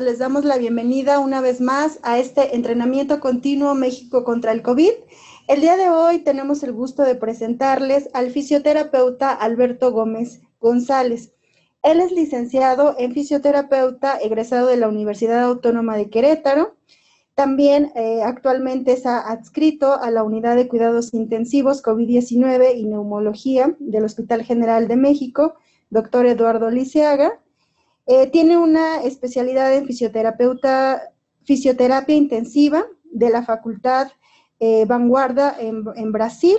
les damos la bienvenida una vez más a este entrenamiento continuo México contra el COVID. El día de hoy tenemos el gusto de presentarles al fisioterapeuta Alberto Gómez González. Él es licenciado en fisioterapeuta, egresado de la Universidad Autónoma de Querétaro. También eh, actualmente está adscrito a la Unidad de Cuidados Intensivos COVID-19 y Neumología del Hospital General de México, doctor Eduardo Liceaga. Eh, tiene una especialidad en fisioterapeuta, fisioterapia intensiva de la Facultad eh, Vanguardia en, en Brasil.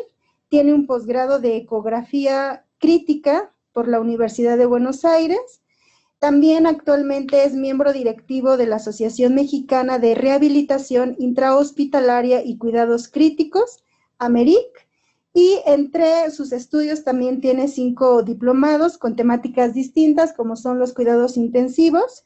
Tiene un posgrado de ecografía crítica por la Universidad de Buenos Aires. También actualmente es miembro directivo de la Asociación Mexicana de Rehabilitación Intrahospitalaria y Cuidados Críticos, AMERIC, y entre sus estudios también tiene cinco diplomados con temáticas distintas, como son los cuidados intensivos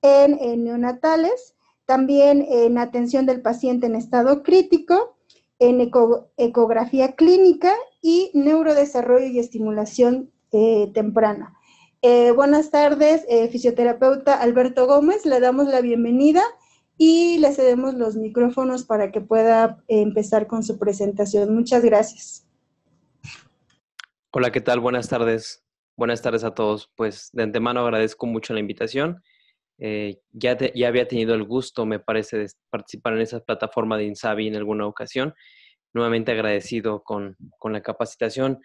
en, neonatales, también en atención del paciente en estado crítico, en ecografía clínica y neurodesarrollo y estimulación eh, temprana. Eh, buenas tardes, eh, fisioterapeuta Alberto Gómez, le damos la bienvenida y le cedemos los micrófonos para que pueda empezar con su presentación. Muchas gracias. Hola, ¿qué tal? Buenas tardes. Buenas tardes a todos. Pues de antemano agradezco mucho la invitación. ya, ya había tenido el gusto, me parece, de participar en esa plataforma de Insabi en alguna ocasión. Nuevamente agradecido con, con la capacitación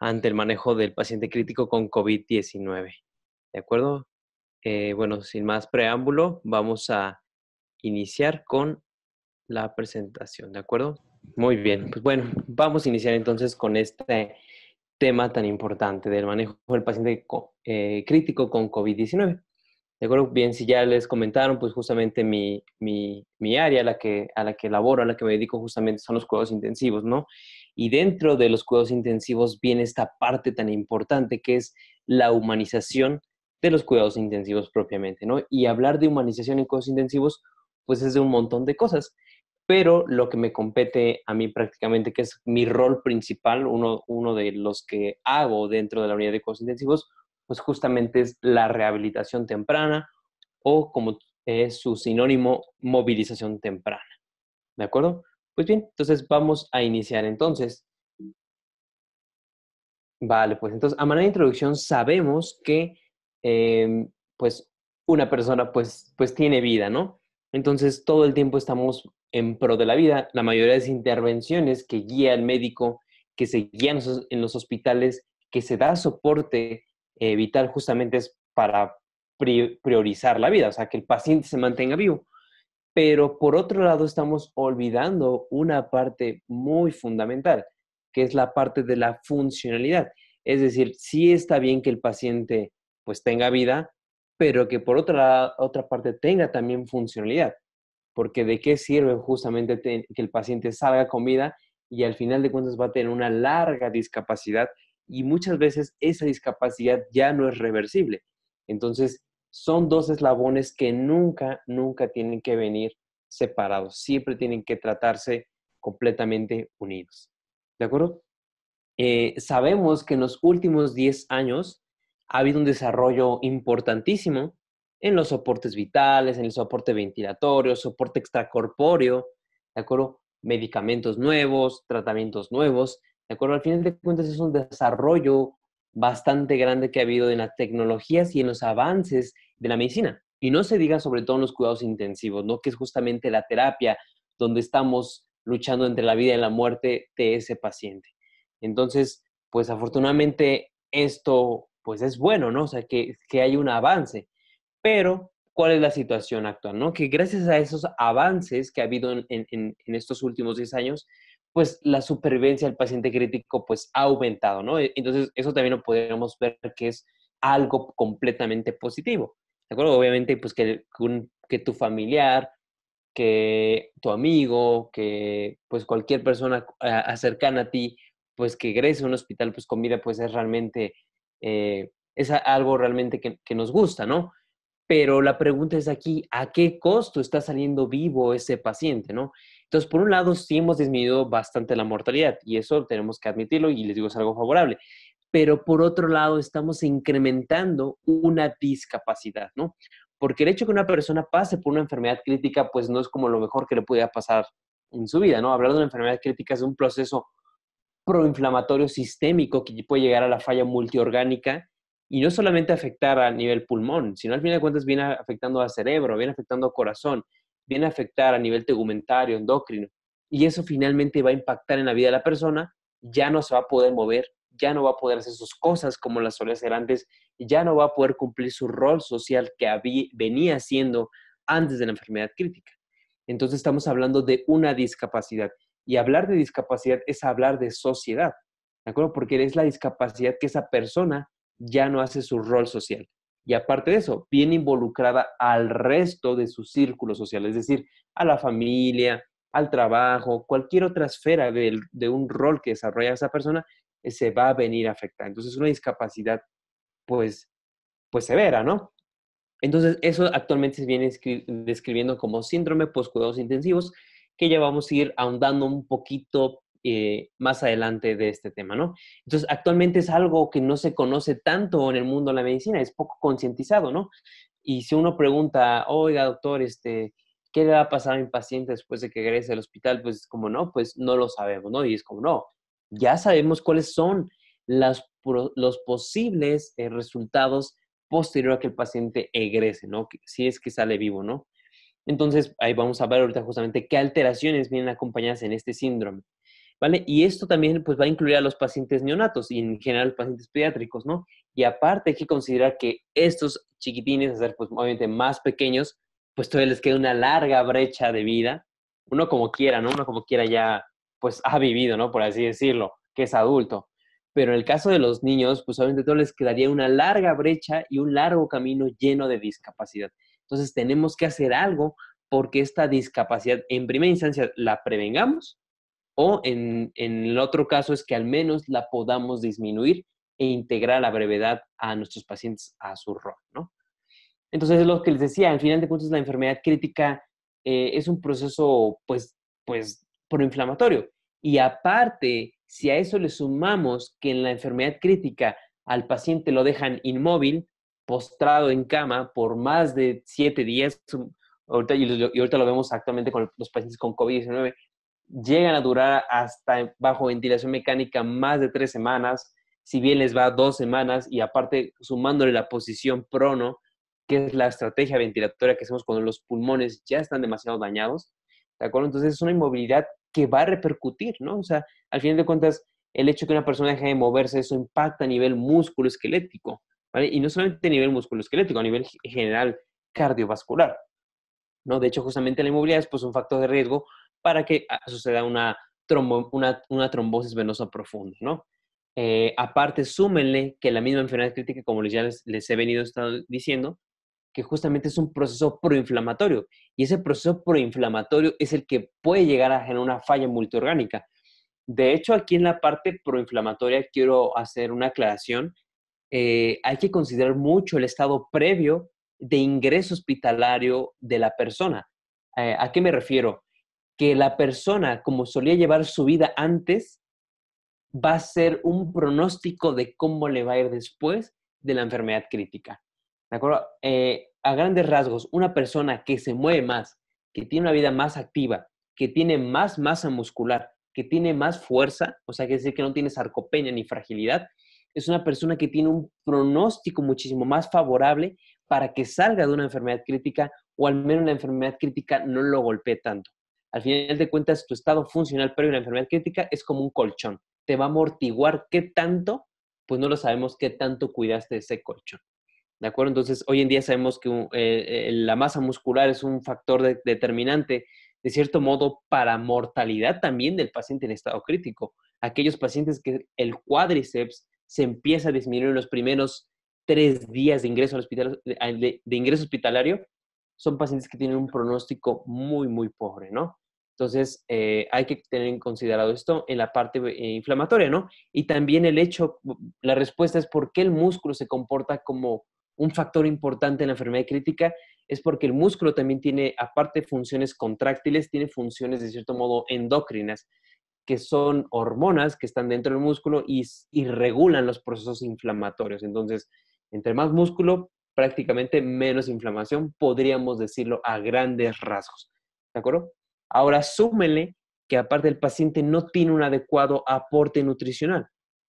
ante el manejo del paciente crítico con COVID-19. ¿De acuerdo? Eh, bueno, sin más preámbulo, vamos a iniciar con la presentación, ¿de acuerdo? Muy bien, pues bueno, vamos a iniciar entonces con este tema tan importante del manejo del paciente eh, crítico con COVID-19. De acuerdo, bien, si ya les comentaron, pues justamente mi, mi, mi área a la, que, a la que laboro, a la que me dedico justamente son los cuidados intensivos, ¿no? Y dentro de los cuidados intensivos viene esta parte tan importante que es la humanización de los cuidados intensivos propiamente, ¿no? Y hablar de humanización en cuidados intensivos, pues es de un montón de cosas. Pero lo que me compete a mí prácticamente, que es mi rol principal, uno, de los que hago dentro de la unidad de cuidados intensivos, pues justamente es la rehabilitación temprana o como es su sinónimo, movilización temprana. ¿De acuerdo? Pues bien, entonces vamos a iniciar entonces. Vale, pues entonces a manera de introducción sabemos que em, pues una persona pues, pues tiene vida, ¿no? Entonces todo el tiempo estamos en pro de la vida. La mayoría de las intervenciones que guía el médico, que se guían en los hospitales, que se da soporte eh, vital justamente es para priorizar la vida, o sea, que el paciente se mantenga vivo. Pero por otro lado, estamos olvidando una parte muy fundamental, que es la parte de la funcionalidad. Es decir, sí está bien que el paciente pues tenga vida, pero que por otra, otra parte tenga también funcionalidad. Porque de qué sirve justamente que el paciente salga con vida y al final de cuentas va a tener una larga discapacidad y muchas veces esa discapacidad ya no es reversible. Entonces, son dos eslabones que nunca, nunca tienen que venir separados, siempre tienen que tratarse completamente unidos. ¿De acuerdo? Eh, sabemos que en los últimos 10 años ha habido un desarrollo importantísimo en los soportes vitales, en el soporte ventilatorio, soporte extracorpóreo, ¿de acuerdo? Medicamentos nuevos, tratamientos nuevos, ¿de acuerdo? Al final de cuentas es un desarrollo bastante grande que ha habido en las tecnologías y en los avances de la medicina. Y no se diga sobre todo en los cuidados intensivos, ¿no? Que es justamente la terapia donde estamos luchando entre la vida y la muerte de ese paciente. Entonces, pues afortunadamente esto pues es bueno, ¿no? O sea, que, que hay un avance. Pero, ¿cuál es la situación actual? ¿no? Que gracias a esos avances que ha habido en, en, estos últimos 10 años, pues la supervivencia del paciente crítico pues ha aumentado, ¿no? E, entonces, eso también lo podríamos ver que es algo completamente positivo, ¿de acuerdo? Obviamente, pues que, que tu familiar, que tu amigo, que pues cualquier persona cercana a ti, pues que egrese a un hospital pues con vida, pues es realmente, eh, es algo realmente que, nos gusta, ¿no? Pero la pregunta es aquí, ¿a qué costo está saliendo vivo ese paciente, no? Entonces, por un lado, sí hemos disminuido bastante la mortalidad y eso tenemos que admitirlo y les digo es algo favorable. Pero por otro lado, estamos incrementando una discapacidad, ¿no? porque el hecho que una persona pase por una enfermedad crítica, pues no es como lo mejor que le pudiera pasar en su vida, ¿no? Hablar de una enfermedad crítica es un proceso proinflamatorio sistémico que puede llegar a la falla multiorgánica y no solamente afectar a nivel pulmón, sino al final de cuentas viene afectando al cerebro, viene afectando al corazón, viene a afectar a nivel tegumentario, endocrino. Y eso finalmente va a impactar en la vida de la persona, ya no se va a poder mover, ya no va a poder hacer sus cosas como las solía hacer antes, ya no va a poder cumplir su rol social que venía haciendo antes de la enfermedad crítica. Entonces estamos hablando de una discapacidad. Y hablar de discapacidad es hablar de sociedad, ¿de acuerdo? Porque es la discapacidad que esa persona ya no hace su rol social. Y aparte de eso, viene involucrada al resto de su círculo social, es decir, a la familia, al trabajo, cualquier otra esfera de, de un rol que desarrolla esa persona, eh, se va a venir a afectar. Entonces, es una discapacidad, pues, pues severa, ¿no? Entonces, eso actualmente se viene describiendo como síndrome post-cuidados intensivos, que ya vamos a ir ahondando un poquito eh, más adelante de este tema, ¿no? Entonces, actualmente es algo que no se conoce tanto en el mundo de la medicina, es poco concientizado, ¿no? Y si uno pregunta, oiga, doctor, este, ¿qué le va a pasar a mi paciente después de que regrese al hospital? Pues como no, pues no lo sabemos, ¿no? Y es como no, ya sabemos cuáles son los posibles eh, resultados posterior a que el paciente egrese, ¿no? Si es que sale vivo, ¿no? Entonces, ahí vamos a ver ahorita justamente qué alteraciones vienen acompañadas en este síndrome, ¿vale? Y esto también pues va a incluir a los pacientes neonatos y en general los pacientes pediátricos, ¿no? Y aparte hay que considerar que estos chiquitines, a ser pues obviamente más pequeños, pues todavía les queda una larga brecha de vida. Uno como quiera, ¿no? Uno como quiera ya pues ha vivido, ¿no? Por así decirlo, que es adulto. Pero en el caso de los niños, pues obviamente todo les quedaría una larga brecha y un largo camino lleno de discapacidad. Entonces tenemos que hacer algo porque esta discapacidad en primera instancia la prevengamos o en, el otro caso es que al menos la podamos disminuir e integrar a la brevedad a nuestros pacientes a su rol, ¿no? Entonces es lo que les decía, al final de cuentas la enfermedad crítica eh, es un proceso pues, pues proinflamatorio y aparte, si a eso le sumamos que en la enfermedad crítica al paciente lo dejan inmóvil, postrado en cama por más de siete días, ahorita, y, ahorita lo vemos actualmente con los pacientes con COVID-19, llegan a durar hasta bajo ventilación mecánica más de tres semanas, si bien les va dos semanas y aparte sumándole la posición prono, que es la estrategia ventilatoria que hacemos cuando los pulmones ya están demasiado dañados, ¿de acuerdo? Entonces es una inmovilidad que va a repercutir, ¿no? O sea, al final de cuentas, el hecho que una persona deje de moverse, eso impacta a nivel músculo esquelético, y no solamente a nivel musculoesquelético, a nivel general cardiovascular. ¿no? De hecho, justamente la inmovilidad es pues, un factor de riesgo para que ah, suceda una, una, trombosis venosa profunda. ¿no? Eh, aparte, súmenle que la misma enfermedad crítica, como ya les, les he venido diciendo, que justamente es un proceso proinflamatorio. Y ese proceso proinflamatorio es el que puede llegar a generar una falla multiorgánica. De hecho, aquí en la parte proinflamatoria quiero hacer una aclaración eh, hay que considerar mucho el estado previo de ingreso hospitalario de la persona. Eh, ¿A qué me refiero? Que la persona, como solía llevar su vida antes, va a ser un pronóstico de cómo le va a ir después de la enfermedad crítica. ¿De acuerdo? Eh, a grandes rasgos, una persona que se mueve más, que tiene una vida más activa, que tiene más masa muscular, que tiene más fuerza, o sea, que decir que no tiene sarcopenia ni fragilidad, es una persona que tiene un pronóstico muchísimo más favorable para que salga de una enfermedad crítica o al menos la enfermedad crítica no lo golpee tanto. Al final de cuentas, tu estado funcional previo a la enfermedad crítica es como un colchón. Te va a amortiguar qué tanto, pues no lo sabemos qué tanto cuidaste de ese colchón. ¿De acuerdo? Entonces, hoy en día sabemos que eh, eh, la masa muscular es un factor determinante, de cierto modo, para mortalidad también del paciente en estado crítico. Aquellos pacientes que el cuádriceps se empieza a disminuir en los primeros tres días de ingreso, al hospital, de, ingreso hospitalario, son pacientes que tienen un pronóstico muy, muy pobre, ¿no? Entonces, eh, hay que tener en considerado esto en la parte eh, inflamatoria, ¿no? Y también el hecho, la respuesta es por qué el músculo se comporta como un factor importante en la enfermedad crítica, es porque el músculo también tiene, aparte de funciones contráctiles, tiene funciones de cierto modo endocrinas que son hormonas que están dentro del músculo y, regulan los procesos inflamatorios. Entonces, entre más músculo, prácticamente menos inflamación, podríamos decirlo a grandes rasgos. ¿De acuerdo? Ahora súmele que aparte el paciente no tiene un adecuado aporte nutricional.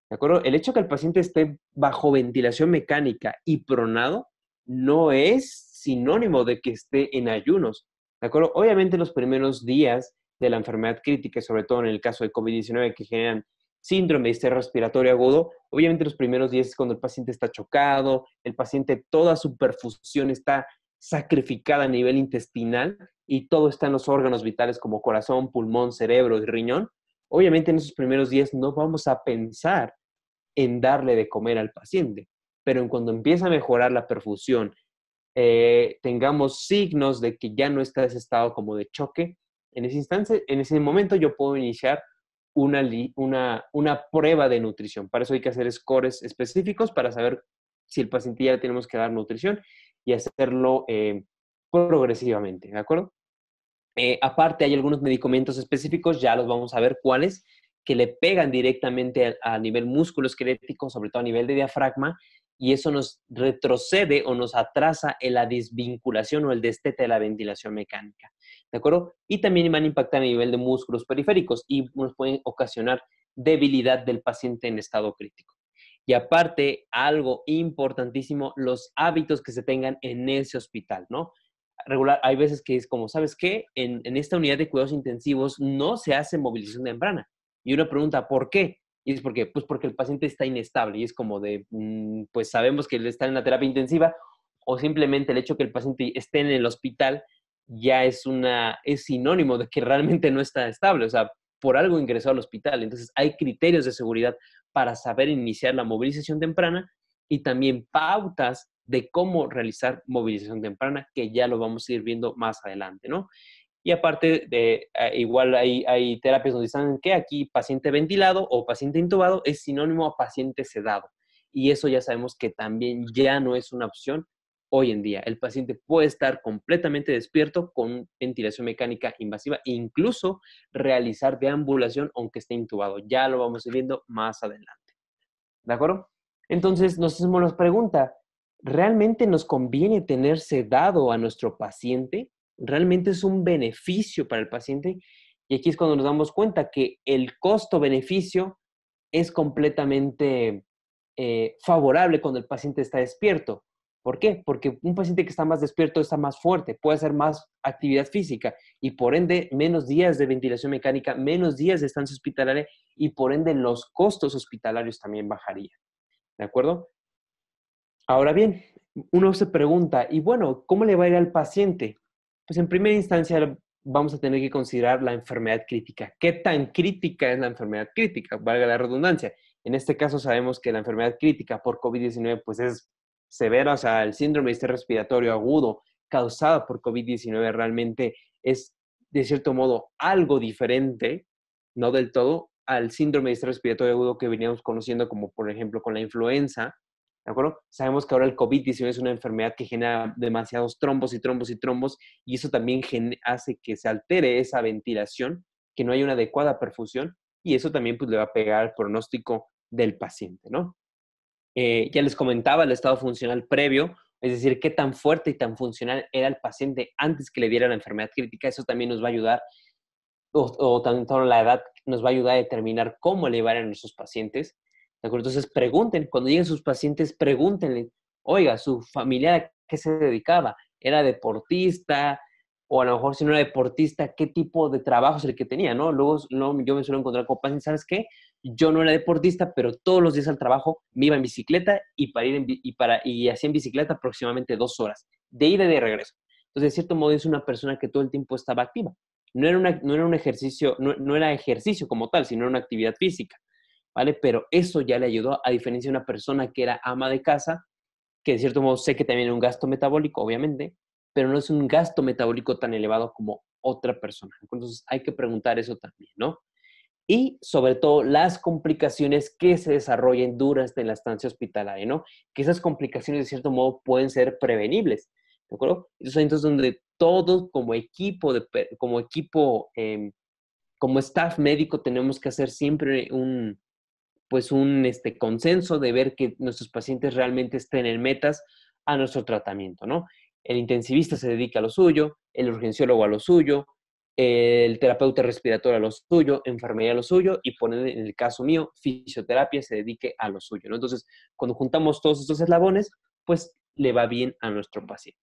¿De acuerdo? El hecho que el paciente esté bajo ventilación mecánica y pronado no es sinónimo de que esté en ayunos. ¿De acuerdo? Obviamente los primeros días de la enfermedad crítica, sobre todo en el caso de COVID-19 que generan síndrome de respiratorio agudo, obviamente los primeros días es cuando el paciente está chocado, el paciente toda su perfusión está sacrificada a nivel intestinal y todo está en los órganos vitales como corazón, pulmón, cerebro y riñón. Obviamente en esos primeros días no vamos a pensar en darle de comer al paciente, pero en cuando empieza a mejorar la perfusión, eh, tengamos signos de que ya no está ese estado como de choque, en ese instante, en ese momento yo puedo iniciar una, una, una prueba de nutrición. Para eso hay que hacer scores específicos para saber si el paciente ya le tenemos que dar nutrición y hacerlo eh, progresivamente, ¿de acuerdo? Eh, aparte, hay algunos medicamentos específicos, ya los vamos a ver cuáles, que le pegan directamente a, a nivel músculo esquelético, sobre todo a nivel de diafragma, y eso nos retrocede o nos atrasa en la desvinculación o el destete de la ventilación mecánica. ¿De acuerdo? Y también van a impactar a nivel de músculos periféricos y nos pueden ocasionar debilidad del paciente en estado crítico. Y aparte, algo importantísimo, los hábitos que se tengan en ese hospital, ¿no? Regular, hay veces que es como, ¿sabes qué? En, en esta unidad de cuidados intensivos no se hace movilización temprana. Y uno pregunta, ¿por qué? Y es porque, pues porque el paciente está inestable y es como de, mm, pues sabemos que él está en la terapia intensiva o simplemente el hecho que el paciente esté en el hospital ya es, una, es sinónimo de que realmente no está estable, o sea, por algo ingresó al hospital. Entonces hay criterios de seguridad para saber iniciar la movilización temprana y también pautas de cómo realizar movilización temprana, que ya lo vamos a ir viendo más adelante, ¿no? Y aparte, de, eh, igual hay, hay terapias donde dicen que aquí paciente ventilado o paciente intubado es sinónimo a paciente sedado. Y eso ya sabemos que también ya no es una opción hoy en día. El paciente puede estar completamente despierto con ventilación mecánica invasiva incluso realizar deambulación aunque esté intubado. Ya lo vamos viendo más adelante. ¿De acuerdo? Entonces nos hacemos la pregunta, ¿realmente nos conviene tener sedado a nuestro paciente? realmente es un beneficio para el paciente. Y aquí es cuando nos damos cuenta que el costo-beneficio es completamente eh, favorable cuando el paciente está despierto. ¿Por qué? Porque un paciente que está más despierto está más fuerte, puede hacer más actividad física y por ende menos días de ventilación mecánica, menos días de estancia hospitalaria y por ende los costos hospitalarios también bajarían. ¿De acuerdo? Ahora bien, uno se pregunta, y bueno, ¿cómo le va a ir al paciente? Pues en primera instancia vamos a tener que considerar la enfermedad crítica. ¿Qué tan crítica es la enfermedad crítica? Valga la redundancia. En este caso sabemos que la enfermedad crítica por COVID-19 pues es severa, o sea, el síndrome de estrés respiratorio agudo causado por COVID-19 realmente es de cierto modo algo diferente, no del todo, al síndrome de estrés respiratorio agudo que veníamos conociendo como por ejemplo con la influenza ¿De acuerdo? Sabemos que ahora el COVID-19 es una enfermedad que genera demasiados trombos y trombos y trombos y eso también hace que se altere esa ventilación, que no haya una adecuada perfusión y eso también pues, le va a pegar al pronóstico del paciente, ¿no? Eh, ya les comentaba el estado funcional previo, es decir, qué tan fuerte y tan funcional era el paciente antes que le diera la enfermedad crítica, eso también nos va a ayudar, o, o tanto la edad nos va a ayudar a determinar cómo elevar a nuestros pacientes entonces pregunten, cuando lleguen sus pacientes, pregúntenle, oiga, su familia a qué se dedicaba, era deportista, o a lo mejor si no era deportista, qué tipo de trabajo es el que tenía, ¿no? Luego yo me suelo encontrar con pacientes, ¿sabes qué? Yo no era deportista, pero todos los días al trabajo me iba en bicicleta y para ir y para y hacía en bicicleta aproximadamente dos horas, de ida y de regreso. Entonces, de cierto modo, es una persona que todo el tiempo estaba activa. No era, una, no era un ejercicio, no, no era ejercicio como tal, sino era una actividad física. ¿vale? Pero eso ya le ayudó, a diferencia de una persona que era ama de casa, que de cierto modo sé que también es un gasto metabólico, obviamente, pero no es un gasto metabólico tan elevado como otra persona. Entonces hay que preguntar eso también, ¿no? Y sobre todo las complicaciones que se desarrollen durante la estancia hospitalaria, ¿no? Que esas complicaciones de cierto modo pueden ser prevenibles, ¿de acuerdo? Entonces, donde todos como equipo, de, como equipo, em, como staff médico tenemos que hacer siempre un, pues un este, consenso de ver que nuestros pacientes realmente estén en metas a nuestro tratamiento, ¿no? El intensivista se dedica a lo suyo, el urgenciólogo a lo suyo, el terapeuta respiratorio a lo suyo, enfermería a lo suyo y poner en el caso mío, fisioterapia se dedique a lo suyo. Entonces, cuando juntamos todos estos eslabones, pues le va bien a nuestro paciente,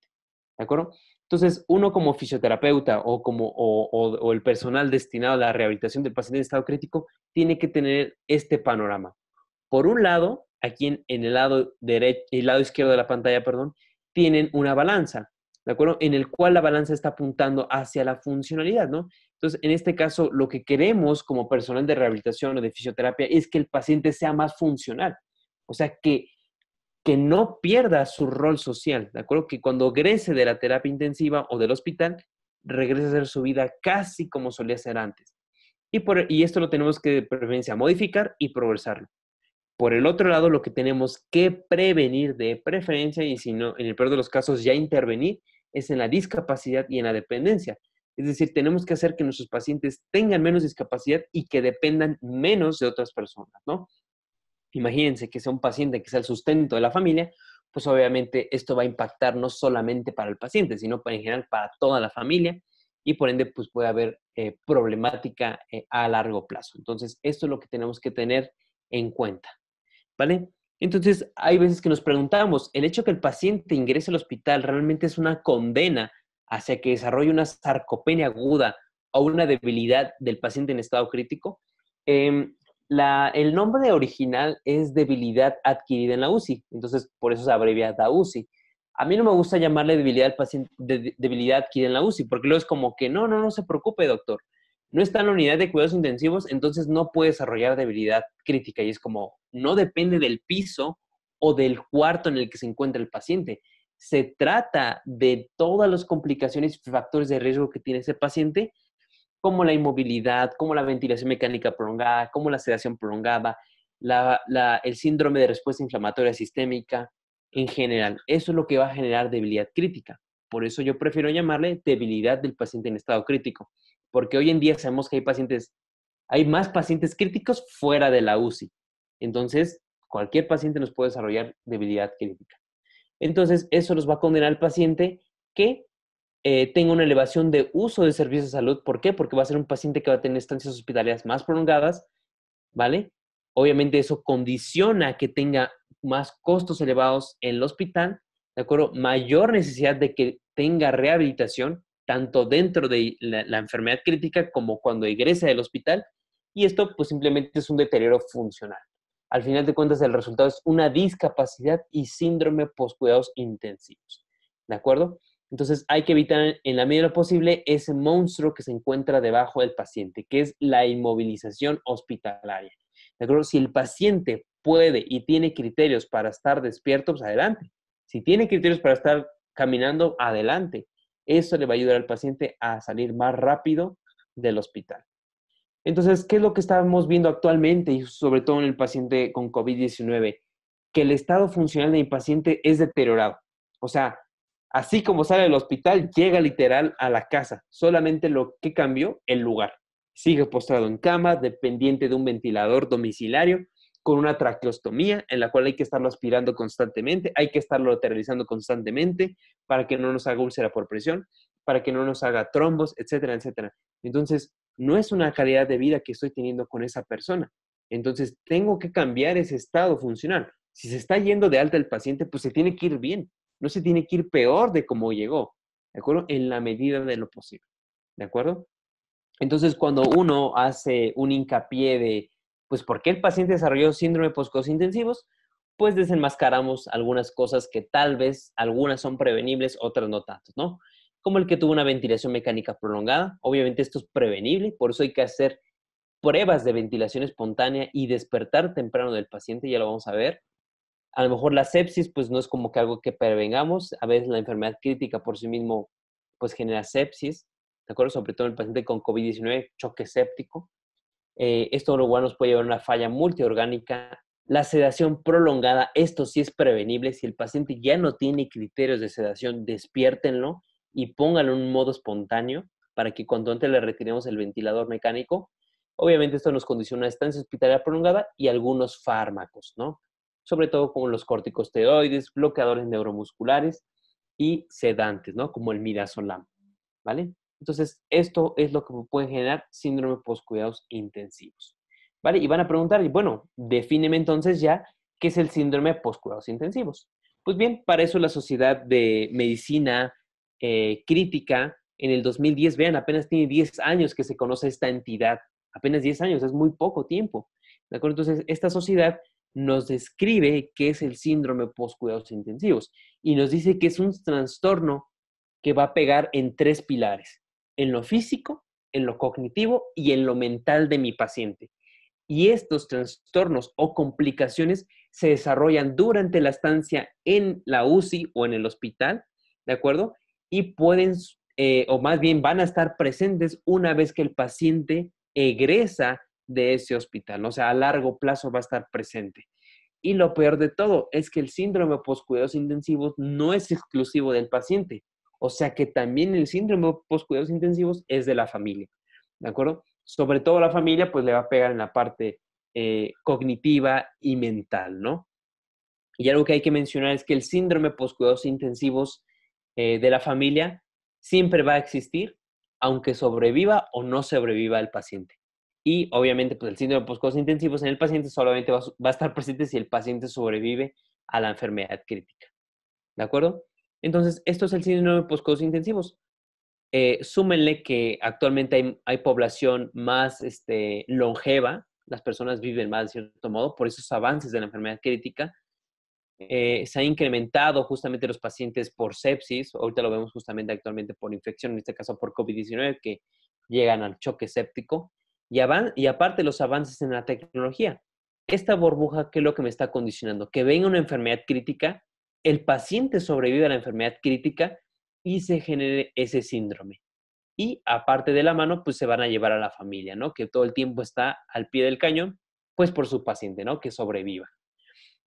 ¿de acuerdo? Entonces, uno como fisioterapeuta o como o, el personal destinado a la rehabilitación del paciente en estado crítico tiene que tener este panorama. Por un lado, aquí en, el lado derecho, el lado izquierdo de la pantalla, perdón, tienen una balanza, ¿de acuerdo? En el cual la balanza está apuntando hacia la funcionalidad, ¿no? Entonces, en este caso, lo que queremos como personal de rehabilitación o de fisioterapia es que el paciente sea más funcional. O sea, que que no pierda su rol social, ¿de acuerdo? Que cuando egrese de la terapia intensiva o del hospital, regrese a hacer su vida casi como solía ser antes. Y, por, y esto lo tenemos que de preferencia modificar y progresarlo. Por el otro lado, lo que tenemos que prevenir de preferencia, y si no, en el peor de los casos, ya intervenir, es en la discapacidad y en la dependencia. Es decir, tenemos que hacer que nuestros pacientes tengan menos discapacidad y que dependan menos de otras personas, ¿no? imagínense que sea un paciente que sea el sustento de la familia, pues obviamente esto va a impactar no solamente para el paciente, sino en general para toda la familia y por ende pues puede haber eh, problemática eh, a largo plazo. Entonces, esto es lo que tenemos que tener en cuenta, Entonces, hay veces que nos preguntamos, ¿el hecho que el paciente ingrese al hospital realmente es una condena hacia que desarrolle una sarcopenia aguda o una debilidad del paciente en estado crítico? Eh, el nombre original es debilidad adquirida en la UCI, entonces por eso se abrevia da UCI. A mí no me gusta llamarle debilidad al paciente, debilidad adquirida en la UCI, porque luego es como que no, no, no se preocupe, doctor. No está en la unidad de cuidados intensivos, entonces no puede desarrollar debilidad crítica. Y es como, no depende del piso o del cuarto en el que se encuentra el paciente. Se trata de todas las complicaciones y factores de riesgo que tiene ese paciente como la inmovilidad, como la ventilación mecánica prolongada, como la sedación prolongada, el síndrome de respuesta inflamatoria sistémica en general. Eso es lo que va a generar debilidad crítica. Por eso yo prefiero llamarle debilidad del paciente en estado crítico, porque hoy en día sabemos que hay pacientes, hay más pacientes críticos fuera de la UCI. Entonces, cualquier paciente nos puede desarrollar debilidad crítica. Entonces, eso nos va a condenar al paciente que eh, tenga una elevación de uso de servicios de salud. ¿Por qué? Porque va a ser un paciente que va a tener estancias hospitalarias más prolongadas, ¿vale? Obviamente eso condiciona que tenga más costos elevados en el hospital, ¿de acuerdo? Mayor necesidad de que tenga rehabilitación, tanto dentro de la, enfermedad crítica como cuando egresa del hospital. Y esto pues simplemente es un deterioro funcional. Al final de cuentas, el resultado es una discapacidad y síndrome postcuidados intensivos. ¿De acuerdo? Entonces hay que evitar en la medida posible ese monstruo que se encuentra debajo del paciente, que es la inmovilización hospitalaria. ¿De acuerdo? Si el paciente puede y tiene criterios para estar despierto, pues adelante. Si tiene criterios para estar caminando, adelante. Eso le va a ayudar al paciente a salir más rápido del hospital. Entonces, ¿qué es lo que estamos viendo actualmente y sobre todo en el paciente con COVID-19? Que el estado funcional de mi paciente es deteriorado. O sea, Así como sale del hospital, llega literal a la casa. Solamente lo que cambió, el lugar. Sigue postrado en cama, dependiente de un ventilador domiciliario, con una traqueostomía en la cual hay que estarlo aspirando constantemente, hay que estarlo lateralizando constantemente para que no nos haga úlcera por presión, para que no nos haga trombos, etcétera, etcétera. Entonces, no es una calidad de vida que estoy teniendo con esa persona. Entonces, tengo que cambiar ese estado funcional. Si se está yendo de alta el paciente, pues se tiene que ir bien no se tiene que ir peor de cómo llegó, ¿de acuerdo? En la medida de lo posible, ¿de acuerdo? Entonces, cuando uno hace un hincapié de, pues, ¿por qué el paciente desarrolló síndrome postcos intensivos? Pues desenmascaramos algunas cosas que tal vez algunas son prevenibles, otras no tanto, ¿no? Como el que tuvo una ventilación mecánica prolongada. Obviamente esto es prevenible, por eso hay que hacer pruebas de ventilación espontánea y despertar temprano del paciente, ya lo vamos a ver. A lo mejor la sepsis, pues no es como que algo que prevengamos. A veces la enfermedad crítica por sí mismo, pues genera sepsis, ¿de acuerdo? Sobre todo el paciente con COVID-19, choque séptico. Eh, esto igual nos puede llevar a una falla multiorgánica. La sedación prolongada, esto sí es prevenible. Si el paciente ya no tiene criterios de sedación, despiértenlo y pónganlo en un modo espontáneo para que cuando antes le retiremos el ventilador mecánico, obviamente esto nos condiciona una estancia hospitalaria prolongada y algunos fármacos, ¿no? sobre todo como los corticosteroides, bloqueadores neuromusculares y sedantes, ¿no? Como el midazolam, ¿vale? Entonces, esto es lo que puede generar síndrome postcuidados intensivos, ¿vale? Y van a preguntar, bueno, defíneme entonces ya qué es el síndrome postcuidados intensivos. Pues bien, para eso la Sociedad de Medicina eh, Crítica en el 2010, vean, apenas tiene 10 años que se conoce esta entidad, apenas 10 años, es muy poco tiempo. ¿De acuerdo? Entonces, esta sociedad nos describe qué es el síndrome post-cuidados intensivos y nos dice que es un trastorno que va a pegar en tres pilares, en lo físico, en lo cognitivo y en lo mental de mi paciente. Y estos trastornos o complicaciones se desarrollan durante la estancia en la UCI o en el hospital, ¿de acuerdo? Y pueden eh, o más bien van a estar presentes una vez que el paciente egresa de ese hospital, o sea, a largo plazo va a estar presente. Y lo peor de todo es que el síndrome post-cuidados intensivos no es exclusivo del paciente, o sea que también el síndrome post-cuidados intensivos es de la familia, ¿de acuerdo? Sobre todo la familia, pues le va a pegar en la parte eh, cognitiva y mental, ¿no? Y algo que hay que mencionar es que el síndrome post-cuidados intensivos eh, de la familia siempre va a existir, aunque sobreviva o no sobreviva el paciente. Y obviamente, pues el síndrome post intensivos en el paciente solamente va, a estar presente si el paciente sobrevive a la enfermedad crítica. ¿De acuerdo? Entonces, esto es el síndrome post intensivos. Eh, súmenle que actualmente hay, hay, población más este, longeva, las personas viven más de cierto modo por esos avances de la enfermedad crítica, eh, se ha incrementado justamente los pacientes por sepsis, ahorita lo vemos justamente actualmente por infección, en este caso por COVID-19, que llegan al choque séptico, y, y aparte los avances en la tecnología. Esta burbuja, ¿qué es lo que me está condicionando? Que venga una enfermedad crítica, el paciente sobrevive a la enfermedad crítica y se genere ese síndrome. Y aparte de la mano, pues se van a llevar a la familia, ¿no? Que todo el tiempo está al pie del cañón, pues por su paciente, ¿no? Que sobreviva.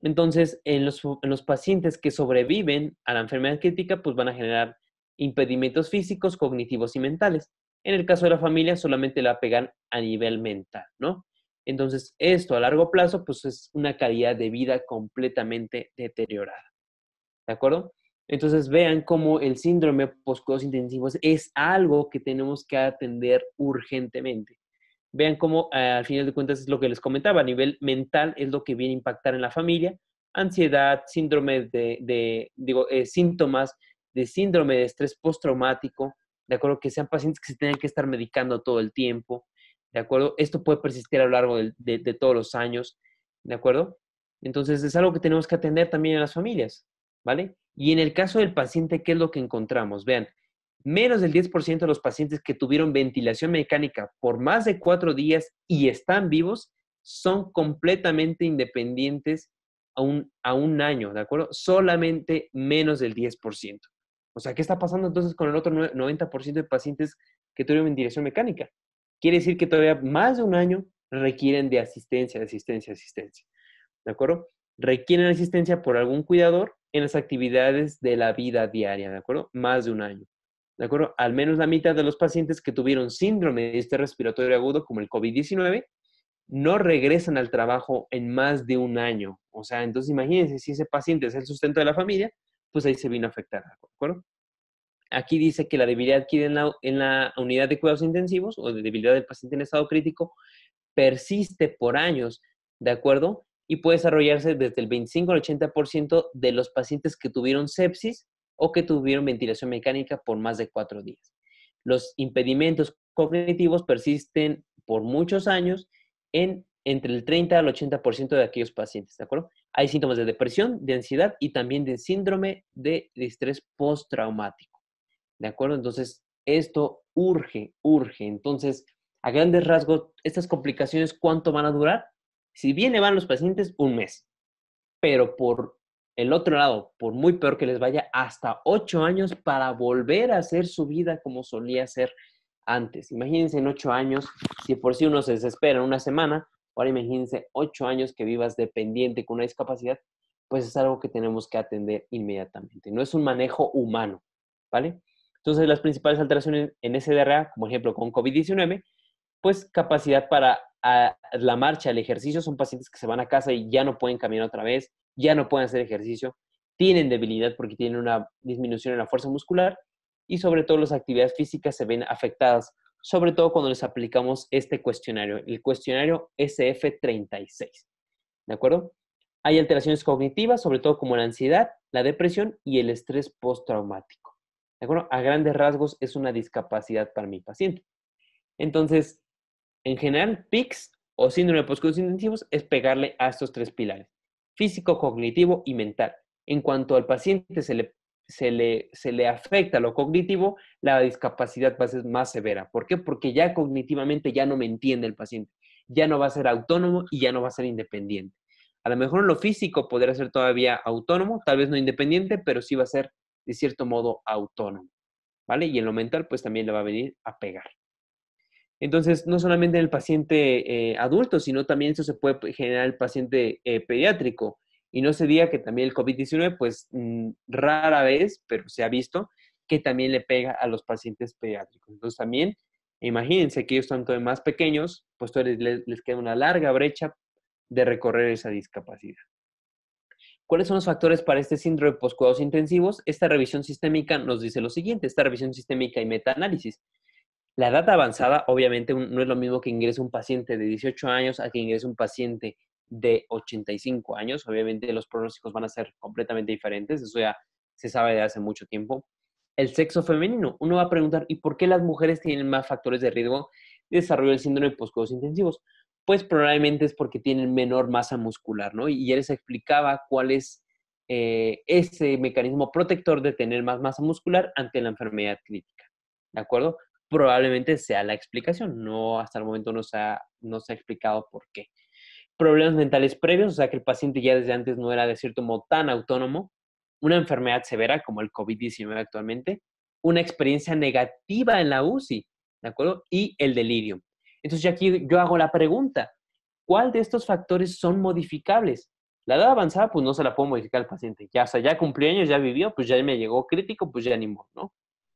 Entonces, en los, pacientes que sobreviven a la enfermedad crítica, pues van a generar impedimentos físicos, cognitivos y mentales. En el caso de la familia, solamente la pegan a nivel mental, ¿no? Entonces, esto a largo plazo, pues es una calidad de vida completamente deteriorada. ¿De acuerdo? Entonces, vean cómo el síndrome post intensivos es algo que tenemos que atender urgentemente. Vean cómo eh, al final de cuentas es lo que les comentaba, a nivel mental es lo que viene a impactar en la familia, ansiedad, síndrome de, digo, eh, síntomas de síndrome de estrés postraumático, de acuerdo, que sean pacientes que se tengan que estar medicando todo el tiempo, de acuerdo, esto puede persistir a lo largo de todos los años, de acuerdo. Entonces es algo que tenemos que atender también en las familias, ¿vale? Y en el caso del paciente, ¿qué es lo que encontramos? Vean, menos del 10% de los pacientes que tuvieron ventilación mecánica por más de cuatro días y están vivos son completamente independientes a un, a un año, ¿de acuerdo? Solamente menos del 10%. O sea, ¿qué está pasando entonces con el otro 90% de pacientes que tuvieron ventilación mecánica? Quiere decir que todavía más de un año requieren de asistencia, asistencia, asistencia. ¿De acuerdo? Requieren asistencia por algún cuidador en las actividades de la vida diaria, ¿de acuerdo? Más de un año. ¿de acuerdo? Al menos la mitad de los pacientes que tuvieron síndrome de este respiratorio agudo, como el COVID-19, no regresan al trabajo en más de un año. O sea, entonces imagínense, si ese paciente es el sustento de la familia, pues ahí se vino a afectar, ¿de acuerdo? Aquí dice que la debilidad adquirida en en la unidad de cuidados intensivos o de debilidad del paciente en estado crítico persiste por años, ¿de acuerdo? Y puede desarrollarse desde el 25 al 80% de los pacientes que tuvieron sepsis o que tuvieron ventilación mecánica por más de cuatro días. Los impedimentos cognitivos persisten por muchos años en entre el 30 al 80% de aquellos pacientes, ¿de acuerdo? Hay síntomas de depresión, de ansiedad y también de síndrome de estrés postraumático, ¿de acuerdo? Entonces, esto urge, urge. Entonces, a grandes rasgos, estas complicaciones, ¿cuánto van a durar? Si bien van los pacientes, un mes. Pero por el otro lado, por muy peor que les vaya, hasta ocho años para volver a hacer su vida como solía ser antes. Imagínense en ocho años, si por sí uno se desespera una semana, ahora imagínense ocho años que vivas dependiente con una discapacidad, pues es algo que tenemos que atender inmediatamente. No es un manejo humano, ¿vale? Entonces, las principales alteraciones en SDRA, como ejemplo con COVID-19, pues capacidad para la marcha, al ejercicio, son pacientes que se van a casa y ya no pueden caminar otra vez, ya no pueden hacer ejercicio, tienen debilidad porque tienen una disminución en la fuerza muscular y sobre todo las actividades físicas se ven afectadas, sobre todo cuando les aplicamos este cuestionario, el cuestionario SF36. ¿De acuerdo? Hay alteraciones cognitivas, sobre todo como la ansiedad, la depresión y el estrés postraumático. ¿De acuerdo? A grandes rasgos es una discapacidad para mi paciente. Entonces, en general, PICS o síndrome intensivos es pegarle a estos tres pilares, físico, cognitivo y mental. En cuanto al paciente se le, se le, se le afecta lo cognitivo, la discapacidad va a ser más severa. ¿Por qué? Porque ya cognitivamente ya no me entiende el paciente, ya no va a ser autónomo y ya no va a ser independiente. A lo mejor en lo físico podrá ser todavía autónomo, tal vez no independiente, pero sí va a ser de cierto modo autónomo. ¿Vale? Y en lo mental, pues también le va a venir a pegar. Entonces, no solamente en el paciente eh, adulto, sino también eso se puede generar en el paciente eh, pediátrico. Y no se diga que también el COVID-19, pues mm, rara vez, pero se ha visto que también le pega a los pacientes pediátricos. Entonces, también, imagínense que ellos están todavía más pequeños, pues les, les queda una larga brecha de recorrer esa discapacidad. ¿Cuáles son los factores para este síndrome de poscuidados intensivos? Esta revisión sistémica nos dice lo siguiente, esta revisión sistémica y metaanálisis. La edad avanzada, obviamente, no es lo mismo que ingrese un paciente de 18 años a que ingrese un paciente de 85 años. Obviamente, los pronósticos van a ser completamente diferentes. Eso ya se sabe de hace mucho tiempo. El sexo femenino. Uno va a preguntar, ¿y por qué las mujeres tienen más factores de riesgo de desarrollo del síndrome de poscuidados intensivos? Pues probablemente es porque tienen menor masa muscular, ¿no? Y ya les explicaba cuál es eh, ese mecanismo protector de tener más masa muscular ante la enfermedad crítica. ¿De acuerdo? Probablemente sea la explicación. No, hasta el momento no se ha, no se ha explicado por qué. Problemas mentales previos, o sea que el paciente ya desde antes no era de cierto modo tan autónomo. Una enfermedad severa como el COVID-19 actualmente. Una experiencia negativa en la UCI, ¿de acuerdo? Y el delirio. Entonces, aquí yo hago la pregunta, ¿cuál de estos factores son modificables? La edad avanzada, pues no se la puedo modificar al paciente. Ya, o ya cumplió años, ya vivió, pues ya me llegó crítico, pues ya ni modo, ¿no?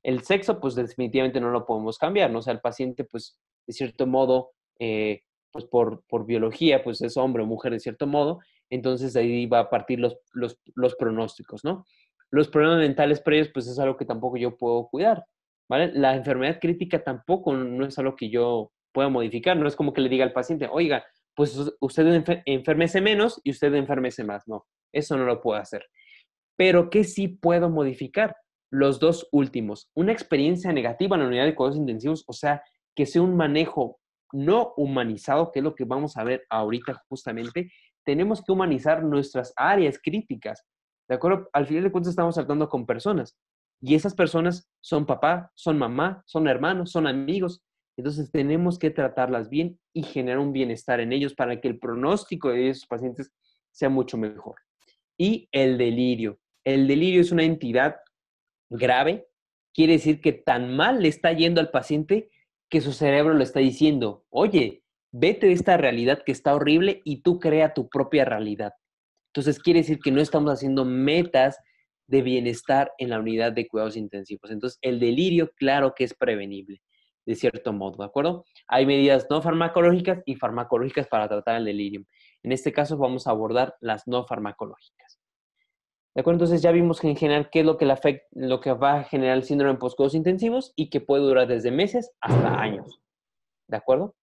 El sexo, pues definitivamente no lo podemos cambiar, ¿no? O sea, el paciente, pues, de cierto modo, eh, pues por, por, biología, pues es hombre o mujer de cierto modo, entonces ahí va a partir los, los, los pronósticos, ¿no? Los problemas mentales previos, pues es algo que tampoco yo puedo cuidar, ¿vale? La enfermedad crítica tampoco no es algo que yo pueda modificar, no es como que le diga al paciente, oiga, pues usted enfermece menos y usted enfermece más, no, eso no lo puedo hacer. Pero ¿qué sí puedo modificar? Los dos últimos. Una experiencia negativa en la unidad de cuidados intensivos, o sea, que sea un manejo no humanizado, que es lo que vamos a ver ahorita justamente. Tenemos que humanizar nuestras áreas críticas. ¿De acuerdo? Al final de cuentas estamos tratando con personas. Y esas personas son papá, son mamá, son hermanos, son amigos. Entonces tenemos que tratarlas bien y generar un bienestar en ellos para que el pronóstico de esos pacientes sea mucho mejor. Y el delirio. El delirio es una entidad grave, quiere decir que tan mal le está yendo al paciente que su cerebro le está diciendo, oye, vete de esta realidad que está horrible y tú crea tu propia realidad. Entonces quiere decir que no estamos haciendo metas de bienestar en la unidad de cuidados intensivos. Entonces el delirio, claro que es prevenible, de cierto modo, ¿de acuerdo? Hay medidas no farmacológicas y farmacológicas para tratar el delirio. En este caso vamos a abordar las no farmacológicas. ¿De acuerdo? Entonces ya vimos que en general qué es lo que, lo que va a generar el síndrome de postcuidados intensivos y que puede durar desde meses hasta años. ¿De acuerdo?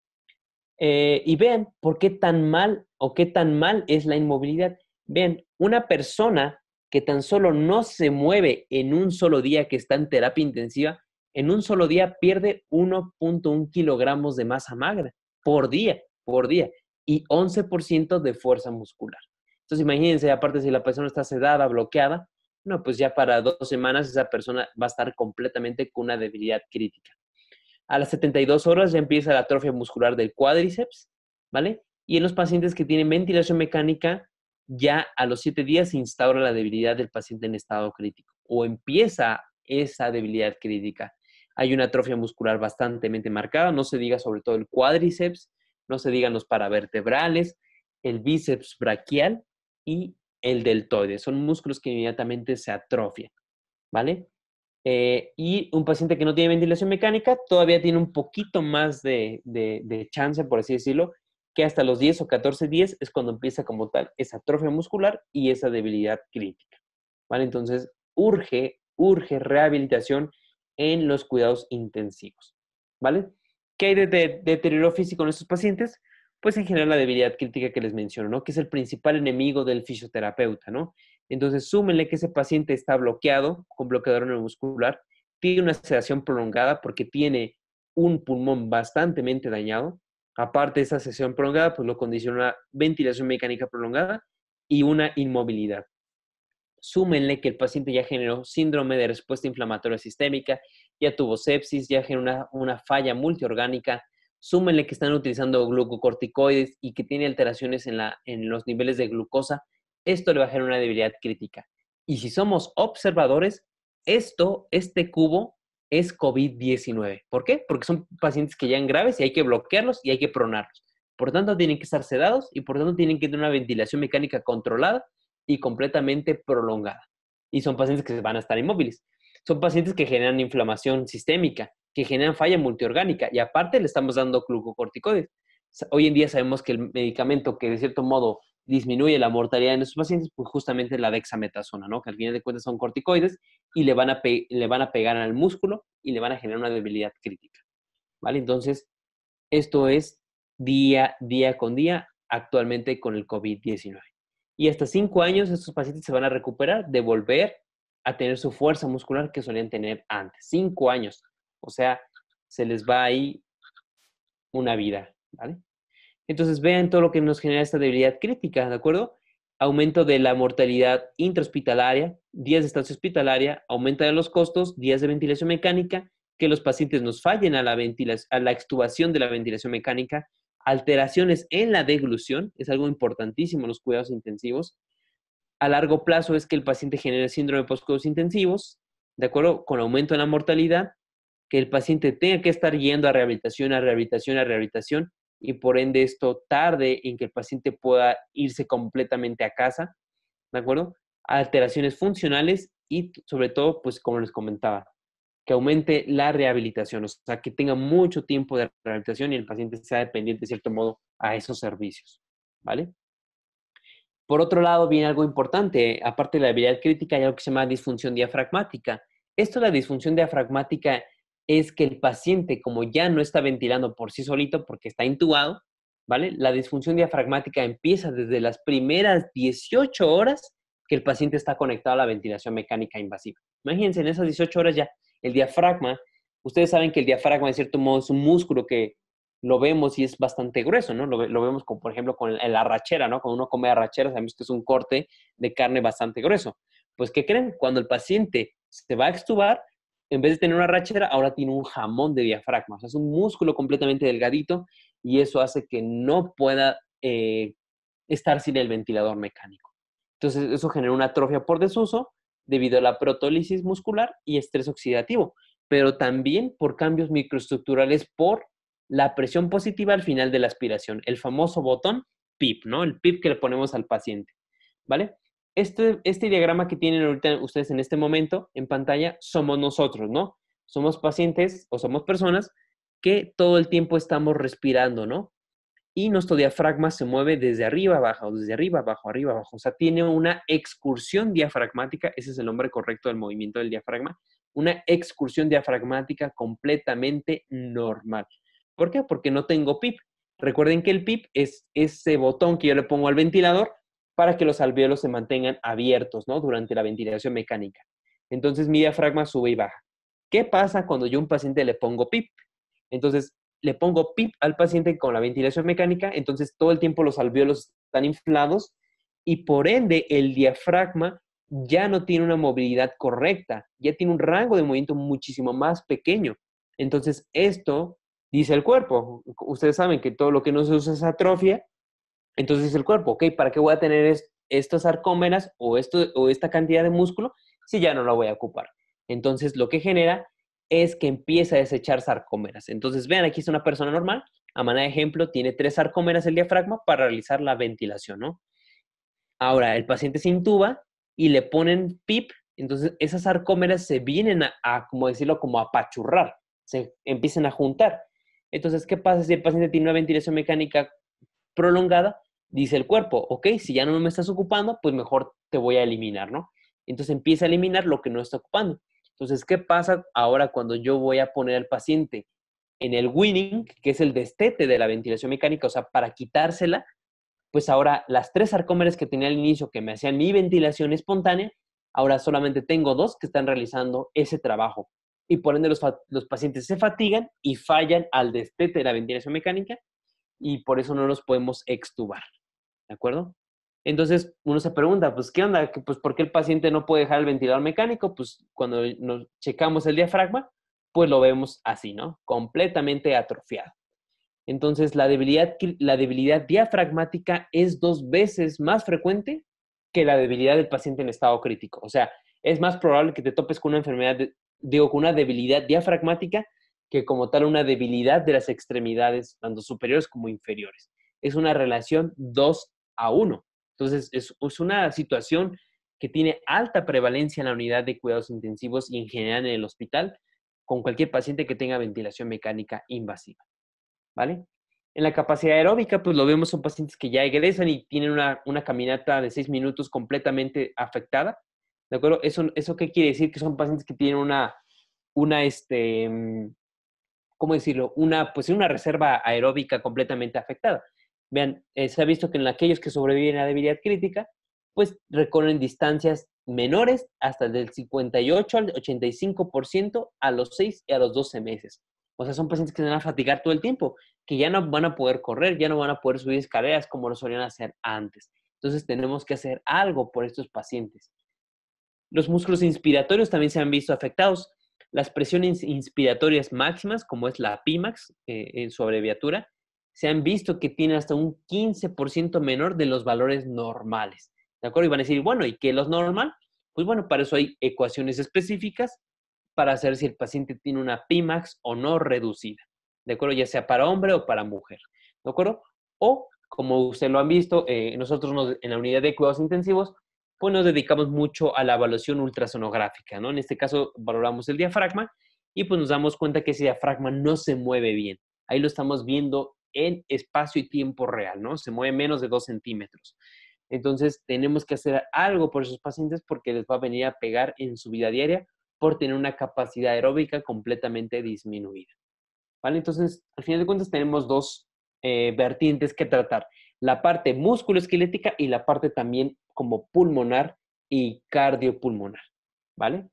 Eh, y vean por qué tan mal o qué tan mal es la inmovilidad. Vean, una persona que tan solo no se mueve en un solo día que está en terapia intensiva, en un solo día pierde 1.1 kilogramos de masa magra por día, por día, y 11% de fuerza muscular. Entonces, imagínense, aparte si la persona está sedada, bloqueada, no, pues ya para dos semanas esa persona va a estar completamente con una debilidad crítica. A las 72 horas ya empieza la atrofia muscular del cuádriceps, ¿vale? Y en los pacientes que tienen ventilación mecánica, ya a los 7 días se instaura la debilidad del paciente en estado crítico o empieza esa debilidad crítica. Hay una atrofia muscular bastante marcada, no se diga sobre todo el cuádriceps, no se digan los paravertebrales, el bíceps braquial, y el deltoide. Son músculos que inmediatamente se atrofian, ¿vale? Eh, y un paciente que no tiene ventilación mecánica todavía tiene un poquito más de, chance, por así decirlo, que hasta los 10 o 14 días es cuando empieza como tal esa atrofia muscular y esa debilidad crítica. ¿Vale? Entonces, urge, urge rehabilitación en los cuidados intensivos. ¿Vale? ¿Qué hay de, deterioro físico en estos pacientes? Pues en general la debilidad crítica que les menciono, ¿no? Que es el principal enemigo del fisioterapeuta, ¿no? Entonces, súmenle que ese paciente está bloqueado con bloqueador neuromuscular, tiene una sedación prolongada porque tiene un pulmón bastante dañado. Aparte de esa sesión prolongada, pues lo condiciona una ventilación mecánica prolongada y una inmovilidad. Súmenle que el paciente ya generó síndrome de respuesta inflamatoria sistémica, ya tuvo sepsis, ya generó una falla multiorgánica. Súmenle que están utilizando glucocorticoides y que tiene alteraciones en, la, en los niveles de glucosa. Esto le va a generar una debilidad crítica. Y si somos observadores, esto, este cubo, es COVID-19. ¿Por qué? Porque son pacientes que llegan graves y hay que bloquearlos y hay que pronarlos. Por tanto, tienen que estar sedados y por tanto tienen que tener una ventilación mecánica controlada y completamente prolongada. Y son pacientes que van a estar inmóviles. Son pacientes que generan inflamación sistémica, que generan falla multiorgánica y aparte le estamos dando glucocorticoides. Hoy en día sabemos que el medicamento que de cierto modo disminuye la mortalidad en estos pacientes, pues justamente la dexametasona, ¿no? Que al final de cuentas son corticoides y le van a, le van a pegar al músculo y le van a generar una debilidad crítica, ¿vale? Entonces, esto es día, día con día actualmente con el COVID-19. Y hasta cinco años estos pacientes se van a recuperar de volver a tener su fuerza muscular que solían tener antes. Cinco años. O sea, se les va ahí una vida, ¿vale? Entonces vean todo lo que nos genera esta debilidad crítica, ¿de acuerdo? Aumento de la mortalidad intrahospitalaria, días de estancia hospitalaria, aumento de los costos, días de ventilación mecánica, que los pacientes nos fallen a la, a la extubación de la ventilación mecánica, alteraciones en la deglución, es algo importantísimo en los cuidados intensivos. A largo plazo es que el paciente genere síndrome postcuidados intensivos, ¿de acuerdo? Con aumento en la mortalidad, que el paciente tenga que estar yendo a rehabilitación, a rehabilitación, a rehabilitación, y por ende esto tarde en que el paciente pueda irse completamente a casa, ¿de acuerdo? Alteraciones funcionales y sobre todo, pues como les comentaba, que aumente la rehabilitación, o sea, que tenga mucho tiempo de rehabilitación y el paciente sea dependiente de cierto modo a esos servicios, ¿vale? Por otro lado, viene algo importante, aparte de la habilidad crítica, hay algo que se llama disfunción diafragmática. Esto, la disfunción diafragmática, es que el paciente, como ya no está ventilando por sí solito porque está intubado, ¿vale? La disfunción diafragmática empieza desde las primeras 18 horas que el paciente está conectado a la ventilación mecánica invasiva. Imagínense, en esas 18 horas ya el diafragma, ustedes saben que el diafragma de cierto modo es un músculo que lo vemos y es bastante grueso, ¿no? Lo, vemos como, por ejemplo, con la arrachera, ¿no? Cuando uno come arrachera, sabemos que es un corte de carne bastante grueso. Pues, ¿qué creen? Cuando el paciente se va a extubar, en vez de tener una rachera, ahora tiene un jamón de diafragma. O sea, es un músculo completamente delgadito y eso hace que no pueda eh, estar sin el ventilador mecánico. Entonces, eso genera una atrofia por desuso debido a la protólisis muscular y estrés oxidativo, pero también por cambios microestructurales por la presión positiva al final de la aspiración, el famoso botón PIP, ¿no? El PIP que le ponemos al paciente, ¿vale? Este, este diagrama que tienen ahorita ustedes en este momento en pantalla somos nosotros, ¿no? Somos pacientes o somos personas que todo el tiempo estamos respirando, ¿no? Y nuestro diafragma se mueve desde arriba abajo, desde arriba abajo, arriba abajo. O sea, tiene una excursión diafragmática, ese es el nombre correcto del movimiento del diafragma, una excursión diafragmática completamente normal. ¿Por qué? Porque no tengo PIP. Recuerden que el PIP es ese botón que yo le pongo al ventilador para que los alvéolos se mantengan abiertos, ¿no? Durante la ventilación mecánica. Entonces mi diafragma sube y baja. ¿Qué pasa cuando yo a un paciente le pongo PIP? Entonces le pongo PIP al paciente con la ventilación mecánica, entonces todo el tiempo los alvéolos están inflados y por ende el diafragma ya no tiene una movilidad correcta, ya tiene un rango de movimiento muchísimo más pequeño. Entonces esto dice el cuerpo. Ustedes saben que todo lo que no se usa es atrofia entonces el cuerpo, ok, ¿para qué voy a tener estas sarcómeras o, esta cantidad de músculo si ya no la voy a ocupar? Entonces lo que genera es que empieza a desechar sarcómeras. Entonces vean, aquí es una persona normal, a manera de ejemplo, tiene tres sarcómeras el diafragma para realizar la ventilación, ¿no? Ahora, el paciente se intuba y le ponen PIP, entonces esas sarcómeras se vienen a, a como decirlo, como a apachurrar, se empiezan a juntar. Entonces, ¿qué pasa si el paciente tiene una ventilación mecánica prolongada, dice el cuerpo, ok, si ya no me estás ocupando, pues mejor te voy a eliminar, ¿no? Entonces empieza a eliminar lo que no está ocupando. Entonces, ¿qué pasa ahora cuando yo voy a poner al paciente en el winning, que es el destete de la ventilación mecánica, o sea, para quitársela, pues ahora las tres sarcómeres que tenía al inicio que me hacían mi ventilación espontánea, ahora solamente tengo dos que están realizando ese trabajo. Y por ende los, los pacientes se fatigan y fallan al destete de la ventilación mecánica y por eso no los podemos extubar. ¿De acuerdo? Entonces uno se pregunta, pues, ¿qué onda? Pues, ¿por qué el paciente no puede dejar el ventilador mecánico? Pues cuando nos checamos el diafragma, pues lo vemos así, ¿no? Completamente atrofiado. Entonces, la debilidad, la debilidad diafragmática es dos veces más frecuente que la debilidad del paciente en estado crítico. O sea, es más probable que te topes con una enfermedad, digo, con una debilidad diafragmática que como tal una debilidad de las extremidades, tanto superiores como inferiores. Es una relación 2 a 1. Entonces, es, es una situación que tiene alta prevalencia en la unidad de cuidados intensivos y en general en el hospital, con cualquier paciente que tenga ventilación mecánica invasiva. ¿Vale? En la capacidad aeróbica, pues lo vemos, son pacientes que ya egresan y tienen una, caminata de seis minutos completamente afectada. ¿De acuerdo? ¿Eso, ¿Eso qué quiere decir? Que son pacientes que tienen una, una este, mm, ¿cómo decirlo? Una, pues una reserva aeróbica completamente afectada. Vean, eh, se ha visto que en aquellos que sobreviven a debilidad crítica, pues recorren distancias menores hasta del 58 al 85% a los 6 y a los 12 meses. O sea, son pacientes que se van a fatigar todo el tiempo, que ya no van a poder correr, ya no van a poder subir escaleras como lo solían hacer antes. Entonces tenemos que hacer algo por estos pacientes. Los músculos inspiratorios también se han visto afectados. Las presiones inspiratorias máximas, como es la PIMAX eh, en su abreviatura, se han visto que tienen hasta un 15% menor de los valores normales. ¿De acuerdo? Y van a decir, bueno, ¿y qué es lo normal? Pues bueno, para eso hay ecuaciones específicas para saber si el paciente tiene una PIMAX o no reducida. ¿De acuerdo? Ya sea para hombre o para mujer. ¿De acuerdo? O, como ustedes lo han visto, eh, nosotros en la unidad de cuidados intensivos, pues nos dedicamos mucho a la evaluación ultrasonográfica, ¿no? En este caso valoramos el diafragma y pues nos damos cuenta que ese diafragma no se mueve bien. Ahí lo estamos viendo en espacio y tiempo real, ¿no? Se mueve menos de dos centímetros. Entonces, tenemos que hacer algo por esos pacientes porque les va a venir a pegar en su vida diaria por tener una capacidad aeróbica completamente disminuida. ¿Vale? Entonces, al final de cuentas, tenemos dos eh, vertientes que tratar. La parte musculoesquelética y la parte también como pulmonar y cardiopulmonar. ¿Vale?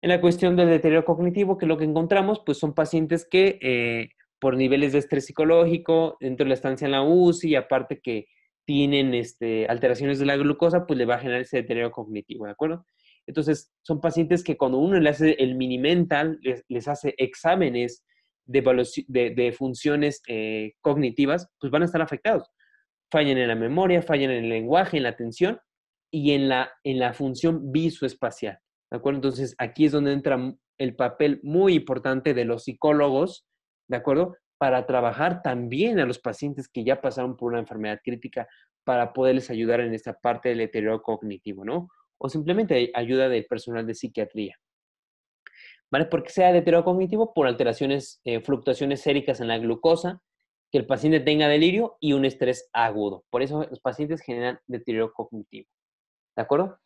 En la cuestión del deterioro cognitivo, que lo que encontramos, pues son pacientes que eh, por niveles de estrés psicológico, dentro de la estancia en la UCI, y aparte que tienen este, alteraciones de la glucosa, pues le va a generar ese deterioro cognitivo, ¿de acuerdo? Entonces, son pacientes que cuando uno le hace el mini mental, les, hace exámenes de, funciones eh, cognitivas, pues van a estar afectados. Fallan en la memoria, fallan en el lenguaje, en la atención y en la, en la función visoespacial, ¿de acuerdo? Entonces, aquí es donde entra el papel muy importante de los psicólogos, ¿de acuerdo? para trabajar también a los pacientes que ya pasaron por una enfermedad crítica para poderles ayudar en esta parte del deterioro cognitivo, ¿no? O simplemente ayuda del personal de psiquiatría. ¿Vale? Porque sea deterioro cognitivo por alteraciones, eh, fluctuaciones séricas en la glucosa, que el paciente tenga delirio y un estrés agudo. Por eso los pacientes generan deterioro cognitivo. ¿De acuerdo?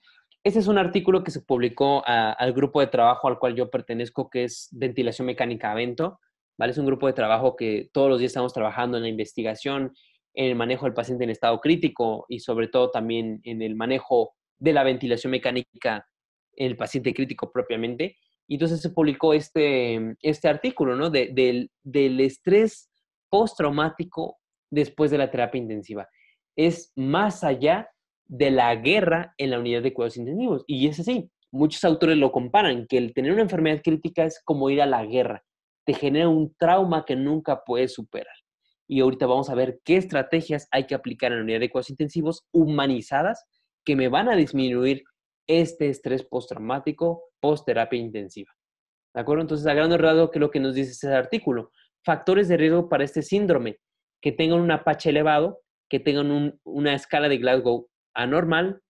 Este es un artículo que se publicó al grupo de trabajo al cual yo pertenezco, que es Ventilación Mecánica Avento es un grupo de trabajo que todos los días estamos trabajando en la investigación, en el manejo del paciente en estado crítico y sobre todo también en el manejo de la ventilación mecánica en el paciente crítico propiamente. Y entonces se publicó este, este artículo, ¿no? del, del estrés postraumático después de la terapia intensiva. Es más allá de la guerra en la unidad de cuidados intensivos. Y es así. Muchos autores lo comparan, que el tener una enfermedad crítica es como ir a la guerra te genera un trauma que nunca puedes superar. Y ahorita vamos a ver qué estrategias hay que aplicar en la unidad de cuidados intensivos humanizadas que me van a disminuir este estrés postraumático post-terapia intensiva. ¿De acuerdo? Entonces, a gran rasgo, ¿qué es lo que nos dice ese artículo? Factores de riesgo para este síndrome, que tengan un apache elevado, que tengan una escala de Glasgow anormal,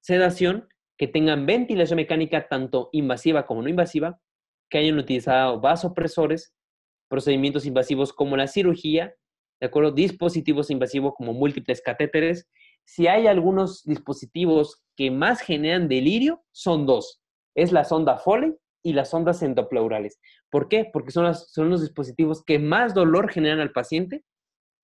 sedación, que tengan ventilación mecánica tanto invasiva como no invasiva, que hayan utilizado vasopresores, procedimientos invasivos como la cirugía ¿de acuerdo? Dispositivos invasivos como múltiples catéteres. Si hay algunos dispositivos que más generan delirio, son dos. Es la sonda Foley y las ondas endopleurales. ¿Por qué? Porque son, son los dispositivos que más dolor generan al paciente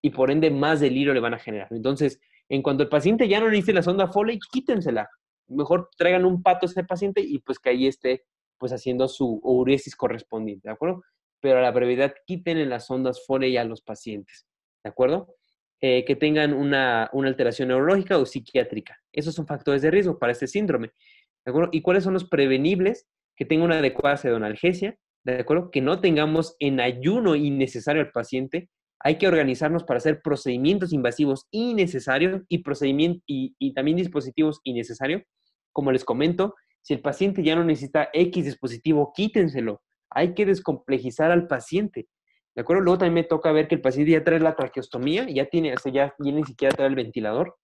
y por ende más delirio le van a generar. Entonces, en cuanto el paciente ya no necesite la sonda Foley, quítensela. Mejor traigan un pato a ese paciente y pues que ahí esté pues haciendo su uresis correspondiente, ¿de acuerdo? Pero a la brevedad quiten en las ondas Foley a los pacientes, ¿de acuerdo? Eh, que tengan una, una, alteración neurológica o psiquiátrica. Esos son factores de riesgo para este síndrome, ¿de acuerdo? ¿Y cuáles son los prevenibles? Que tenga una adecuada sedonalgesia, ¿de acuerdo? Que no tengamos en ayuno innecesario al paciente. Hay que organizarnos para hacer procedimientos invasivos innecesarios y, procedimientos, y, y también dispositivos innecesarios. Como les comento, si el paciente ya no necesita X dispositivo, quítenselo. Hay que descomplejizar al paciente. ¿De acuerdo? Luego también me toca ver que el paciente ya trae la traqueostomía, ya tiene, o sea, ya, ni siquiera trae el ventilador.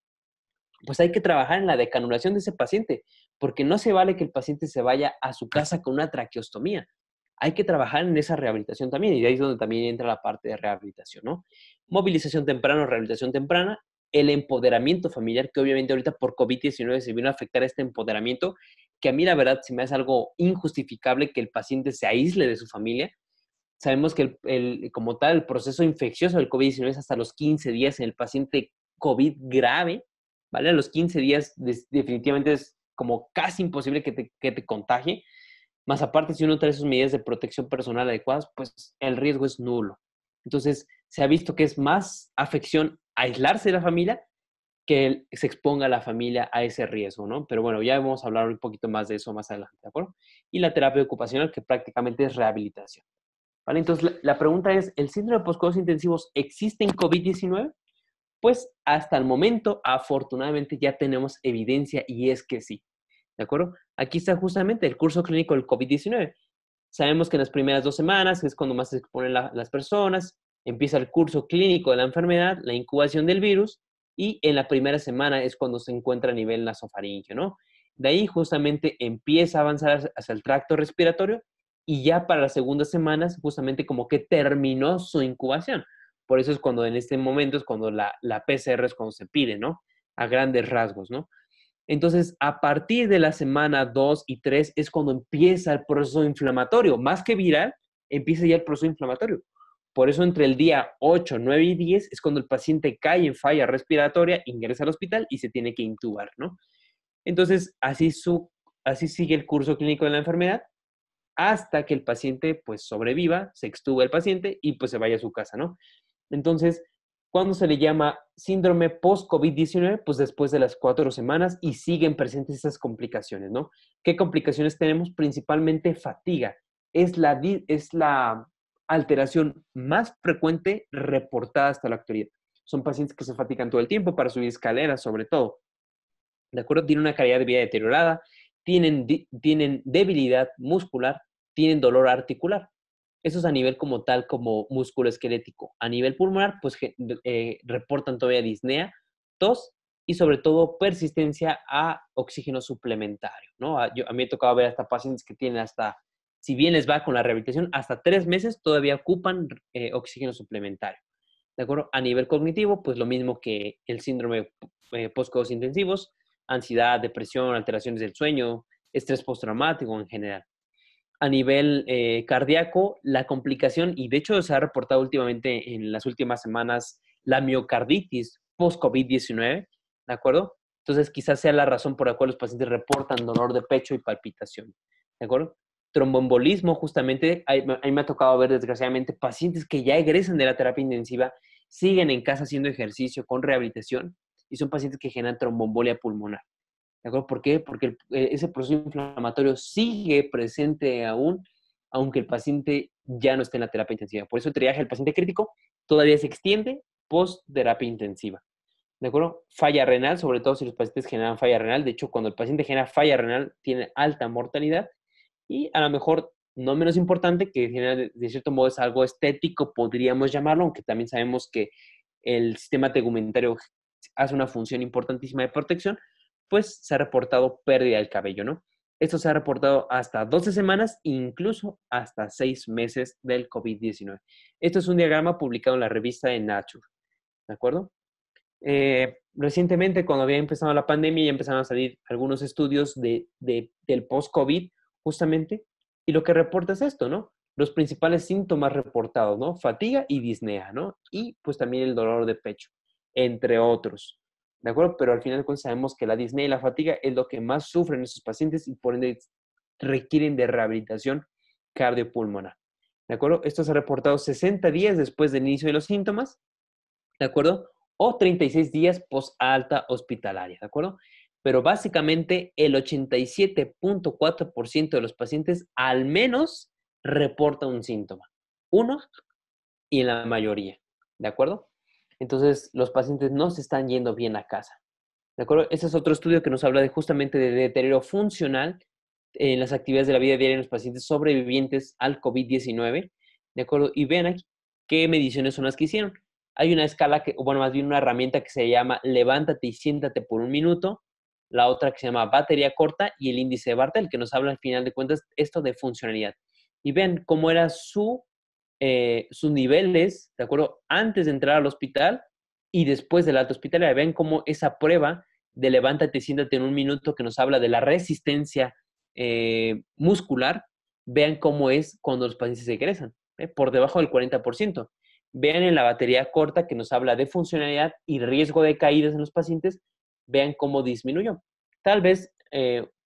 Pues hay que trabajar en la decanulación de ese paciente, porque no se vale que el paciente se vaya a su casa con una traqueostomía. Hay que trabajar en esa rehabilitación también, y ahí es donde también entra la parte de rehabilitación, ¿no? Movilización temprana, rehabilitación temprana, el empoderamiento familiar, que obviamente ahorita por COVID-19 se vino a afectar este empoderamiento, que a mí la verdad se me hace algo injustificable que el paciente se aísle de su familia. Sabemos que el, como tal el proceso infeccioso del COVID-19 es hasta los 15 días en el paciente COVID grave, ¿vale? A los 15 días definitivamente es como casi imposible que te, que te contagie. Más aparte, si uno trae sus medidas de protección personal adecuadas, pues el riesgo es nulo. Entonces, se ha visto que es más afección aislarse de la familia que se exponga a la familia a ese riesgo, ¿no? Pero bueno, ya vamos a hablar un poquito más de eso más adelante, ¿de acuerdo? Y la terapia ocupacional, que prácticamente es rehabilitación. ¿Vale? Entonces, la, pregunta es, ¿el síndrome de postcuidados intensivos existe en COVID-19? Pues hasta el momento, afortunadamente, ya tenemos evidencia y es que sí. ¿De acuerdo? Aquí está justamente el curso clínico del COVID-19. Sabemos que en las primeras dos semanas, es cuando más se exponen las personas, empieza el curso clínico de la enfermedad, la incubación del virus, y en la primera semana es cuando se encuentra a nivel nasofaringeo, ¿no? De ahí justamente empieza a avanzar hacia el tracto respiratorio y ya para las segundas semanas justamente como que terminó su incubación. Por eso es cuando en este momento es cuando la, la PCR es cuando se pide, ¿no? A grandes rasgos, ¿no? Entonces, a partir de la semana 2 y 3 es cuando empieza el proceso inflamatorio. Más que viral, empieza ya el proceso inflamatorio. Por eso entre el día 8, 9 y 10 es cuando el paciente cae en falla respiratoria, ingresa al hospital y se tiene que intubar, ¿no? Entonces, así, su, así sigue el curso clínico de la enfermedad hasta que el paciente pues sobreviva, se extuba el paciente y pues se vaya a su casa, ¿no? Entonces, ¿cuándo se le llama síndrome post-COVID-19? Pues después de las cuatro semanas y siguen presentes esas complicaciones, ¿no? ¿Qué complicaciones tenemos? Principalmente fatiga. Es la, es la alteración más frecuente reportada hasta la actualidad. Son pacientes que se fatigan todo el tiempo para subir escaleras, sobre todo. ¿De acuerdo? Tienen una calidad de vida deteriorada, tienen, tienen debilidad muscular, tienen dolor articular. Eso es a nivel como tal, como músculo esquelético. A nivel pulmonar, pues eh, reportan todavía disnea, tos y sobre todo persistencia a oxígeno suplementario, ¿no? A, a mí me he tocado ver hasta pacientes que tienen hasta si bien les va con la rehabilitación, hasta tres meses todavía ocupan eh, oxígeno suplementario. ¿De acuerdo? A nivel cognitivo, pues lo mismo que el síndrome eh, post intensivos, ansiedad, depresión, alteraciones del sueño, estrés postraumático en general. A nivel eh, cardíaco, la complicación, y de hecho se ha reportado últimamente en las últimas semanas, la miocarditis post-COVID-19, ¿de acuerdo? Entonces quizás sea la razón por la cual los pacientes reportan dolor de pecho y palpitación, ¿de acuerdo? Tromboembolismo, justamente, a mí me ha tocado ver desgraciadamente pacientes que ya egresan de la terapia intensiva, siguen en casa haciendo ejercicio con rehabilitación y son pacientes que generan tromboembolia pulmonar. ¿De acuerdo? ¿Por qué? Porque eh, ese proceso inflamatorio sigue presente aún, aunque el paciente ya no esté en la terapia intensiva. Por eso el triaje del paciente crítico todavía se extiende post terapia intensiva. ¿De acuerdo? Falla renal, sobre todo si los pacientes generan falla renal. De hecho, cuando el paciente genera falla renal, tiene alta mortalidad y a lo mejor, no menos importante, que de cierto modo es algo estético, podríamos llamarlo, aunque también sabemos que el sistema tegumentario hace una función importantísima de protección, pues se ha reportado pérdida del cabello, ¿no? Esto se ha reportado hasta 12 semanas, incluso hasta 6 meses del COVID-19. Esto es un diagrama publicado en la revista de Nature. ¿de acuerdo? Eh, recientemente, cuando había empezado la pandemia, ya empezaron a salir algunos estudios de, del post-COVID, justamente, y lo que reporta es esto, ¿no? Los principales síntomas reportados, ¿no? Fatiga y disnea, ¿no? Y pues también el dolor de pecho, entre otros. ¿De acuerdo? Pero al final sabemos que la disnea y la fatiga es lo que más sufren esos pacientes y por ende requieren de rehabilitación cardiopulmonar. ¿De acuerdo? Esto se ha reportado 60 días después del inicio de los síntomas. ¿De acuerdo? O 36 días post alta hospitalaria. ¿De acuerdo? Pero básicamente el 87.4% de los pacientes al menos reporta un síntoma. Uno y en la mayoría. ¿De acuerdo? Entonces, los pacientes no se están yendo bien a casa. ¿De acuerdo? Ese es otro estudio que nos habla de justamente de deterioro funcional en las actividades de la vida diaria en los pacientes sobrevivientes al COVID-19. ¿De acuerdo? Y vean aquí qué mediciones son las que hicieron. Hay una escala, que, bueno, más bien una herramienta que se llama levántate y siéntate por un minuto, la otra que se llama batería corta y el índice de Bartel, que nos habla al final de cuentas esto de funcionalidad. Y ven cómo era su eh, sus niveles, ¿de acuerdo? Antes de entrar al hospital y después del alto hospitalaria. Ven cómo esa prueba de levántate, siéntate en un minuto que nos habla de la resistencia eh, muscular, vean cómo es cuando los pacientes se egresan, ¿eh? por debajo del 40%. Vean en la batería corta que nos habla de funcionalidad y riesgo de caídas en los pacientes, vean cómo disminuyó. Tal vez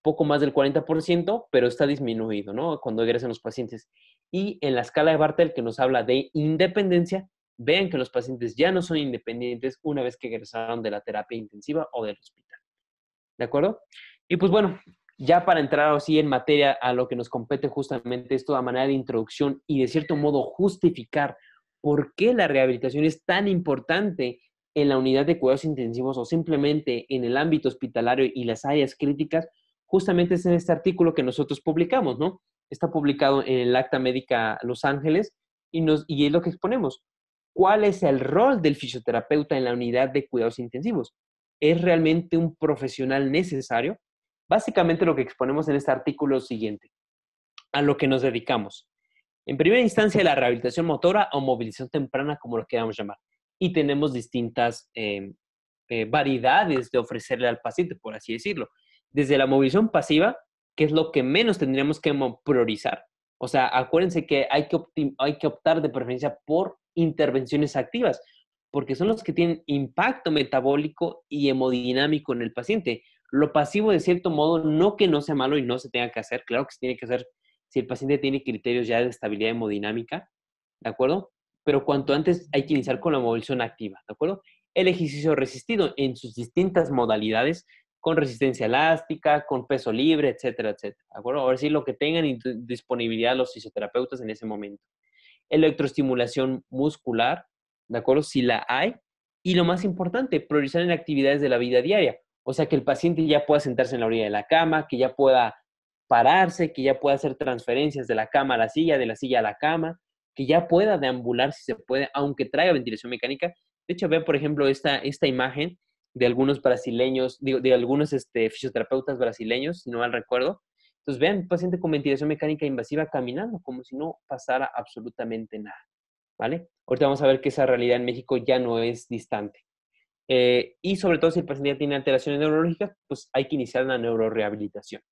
poco más del 40%, pero está disminuido, ¿no? Cuando egresan los pacientes. Y en la escala de Bartel, que nos habla de independencia, vean que los pacientes ya no son independientes una vez que egresaron de la terapia intensiva o del hospital. ¿De acuerdo? Y pues bueno, ya para entrar así en materia a lo que nos compete justamente esto a manera de introducción y de cierto modo justificar por qué la rehabilitación es tan importante en la unidad de cuidados intensivos o simplemente en el ámbito hospitalario y las áreas críticas, justamente es en este artículo que nosotros publicamos, ¿no? Está publicado en el Acta Médica Los Ángeles y, nos, y es lo que exponemos. ¿Cuál es el rol del fisioterapeuta en la unidad de cuidados intensivos? ¿Es realmente un profesional necesario? Básicamente lo que exponemos en este artículo es lo siguiente, a lo que nos dedicamos. En primera instancia, la rehabilitación motora o movilización temprana, como lo queramos llamar. Y tenemos distintas eh, eh, variedades de ofrecerle al paciente, por así decirlo desde la movilización pasiva, que es lo que menos tendríamos que priorizar. O sea, acuérdense que hay que, hay que optar de preferencia por intervenciones activas, porque son los que tienen impacto metabólico y hemodinámico en el paciente. Lo pasivo, de cierto modo, no que no sea malo y no se tenga que hacer, claro que se tiene que hacer si el paciente tiene criterios ya de estabilidad hemodinámica, ¿de acuerdo? Pero cuanto antes hay que iniciar con la movilización activa, ¿de acuerdo? El ejercicio resistido en sus distintas modalidades con resistencia elástica, con peso libre, etcétera, etcétera. ¿De acuerdo? Ahora sí, lo que tengan disponibilidad los fisioterapeutas en ese momento. Electroestimulación muscular, ¿de acuerdo? Si la hay. Y lo más importante, priorizar en actividades de la vida diaria. O sea, que el paciente ya pueda sentarse en la orilla de la cama, que ya pueda pararse, que ya pueda hacer transferencias de la cama a la silla, de la silla a la cama, que ya pueda deambular si se puede, aunque traiga ventilación mecánica. De hecho, vean, por ejemplo, esta, esta imagen de algunos brasileños, digo, de algunos este, fisioterapeutas brasileños, si no mal recuerdo. Entonces, vean, paciente con ventilación mecánica invasiva caminando como si no pasara absolutamente nada, ¿vale? Ahorita vamos a ver que esa realidad en México ya no es distante. Eh, y sobre todo si el paciente ya tiene alteraciones neurológicas, pues hay que iniciar la neurorehabilitación.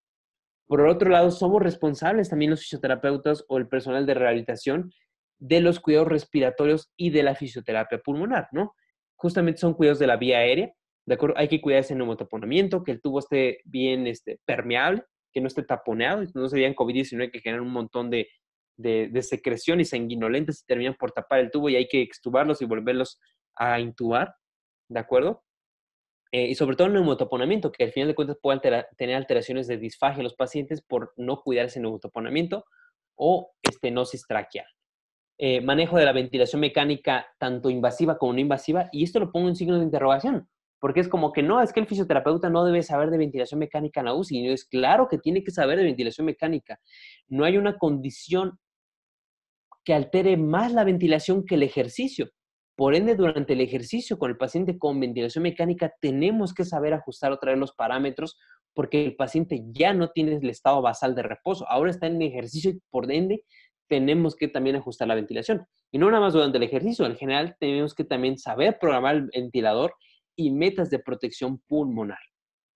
Por otro lado, somos responsables también los fisioterapeutas o el personal de rehabilitación de los cuidados respiratorios y de la fisioterapia pulmonar, ¿no? Justamente son cuidados de la vía aérea, ¿de acuerdo? Hay que cuidar ese neumotaponamiento, que el tubo esté bien este, permeable, que no esté taponeado, no se vean COVID-19 que generan un montón de, de, de secreciones sanguinolentas y terminan por tapar el tubo y hay que extubarlos y volverlos a intubar, ¿de acuerdo? Eh, y sobre todo el neumotaponamiento, que al final de cuentas puede tener alteraciones de disfagia en los pacientes por no cuidar ese neumotaponamiento o estenosis traqueal. Eh, manejo de la ventilación mecánica, tanto invasiva como no invasiva, y esto lo pongo en signo de interrogación, porque es como que no, es que el fisioterapeuta no debe saber de ventilación mecánica en la UCI. Es claro que tiene que saber de ventilación mecánica. No hay una condición que altere más la ventilación que el ejercicio. Por ende, durante el ejercicio con el paciente con ventilación mecánica, tenemos que saber ajustar otra vez los parámetros porque el paciente ya no tiene el estado basal de reposo. Ahora está en ejercicio y por ende tenemos que también ajustar la ventilación. Y no nada más durante el ejercicio, en general tenemos que también saber programar el ventilador y metas de protección pulmonar.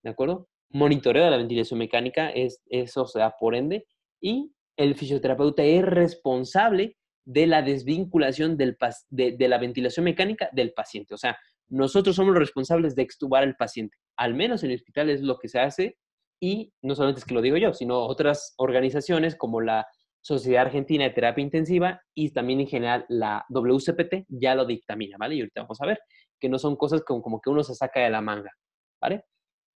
¿De acuerdo? Monitoreo de la ventilación mecánica, es, eso se da por ende, y el fisioterapeuta es responsable de la desvinculación del, de, de la ventilación mecánica del paciente. O sea, nosotros somos los responsables de extubar al paciente. Al menos en el hospital es lo que se hace y no solamente es que lo digo yo, sino otras organizaciones como la Sociedad Argentina de Terapia Intensiva y también en general la WCPT ya lo dictamina, ¿vale? Y ahorita vamos a ver que no son cosas como, como que uno se saca de la manga, ¿vale?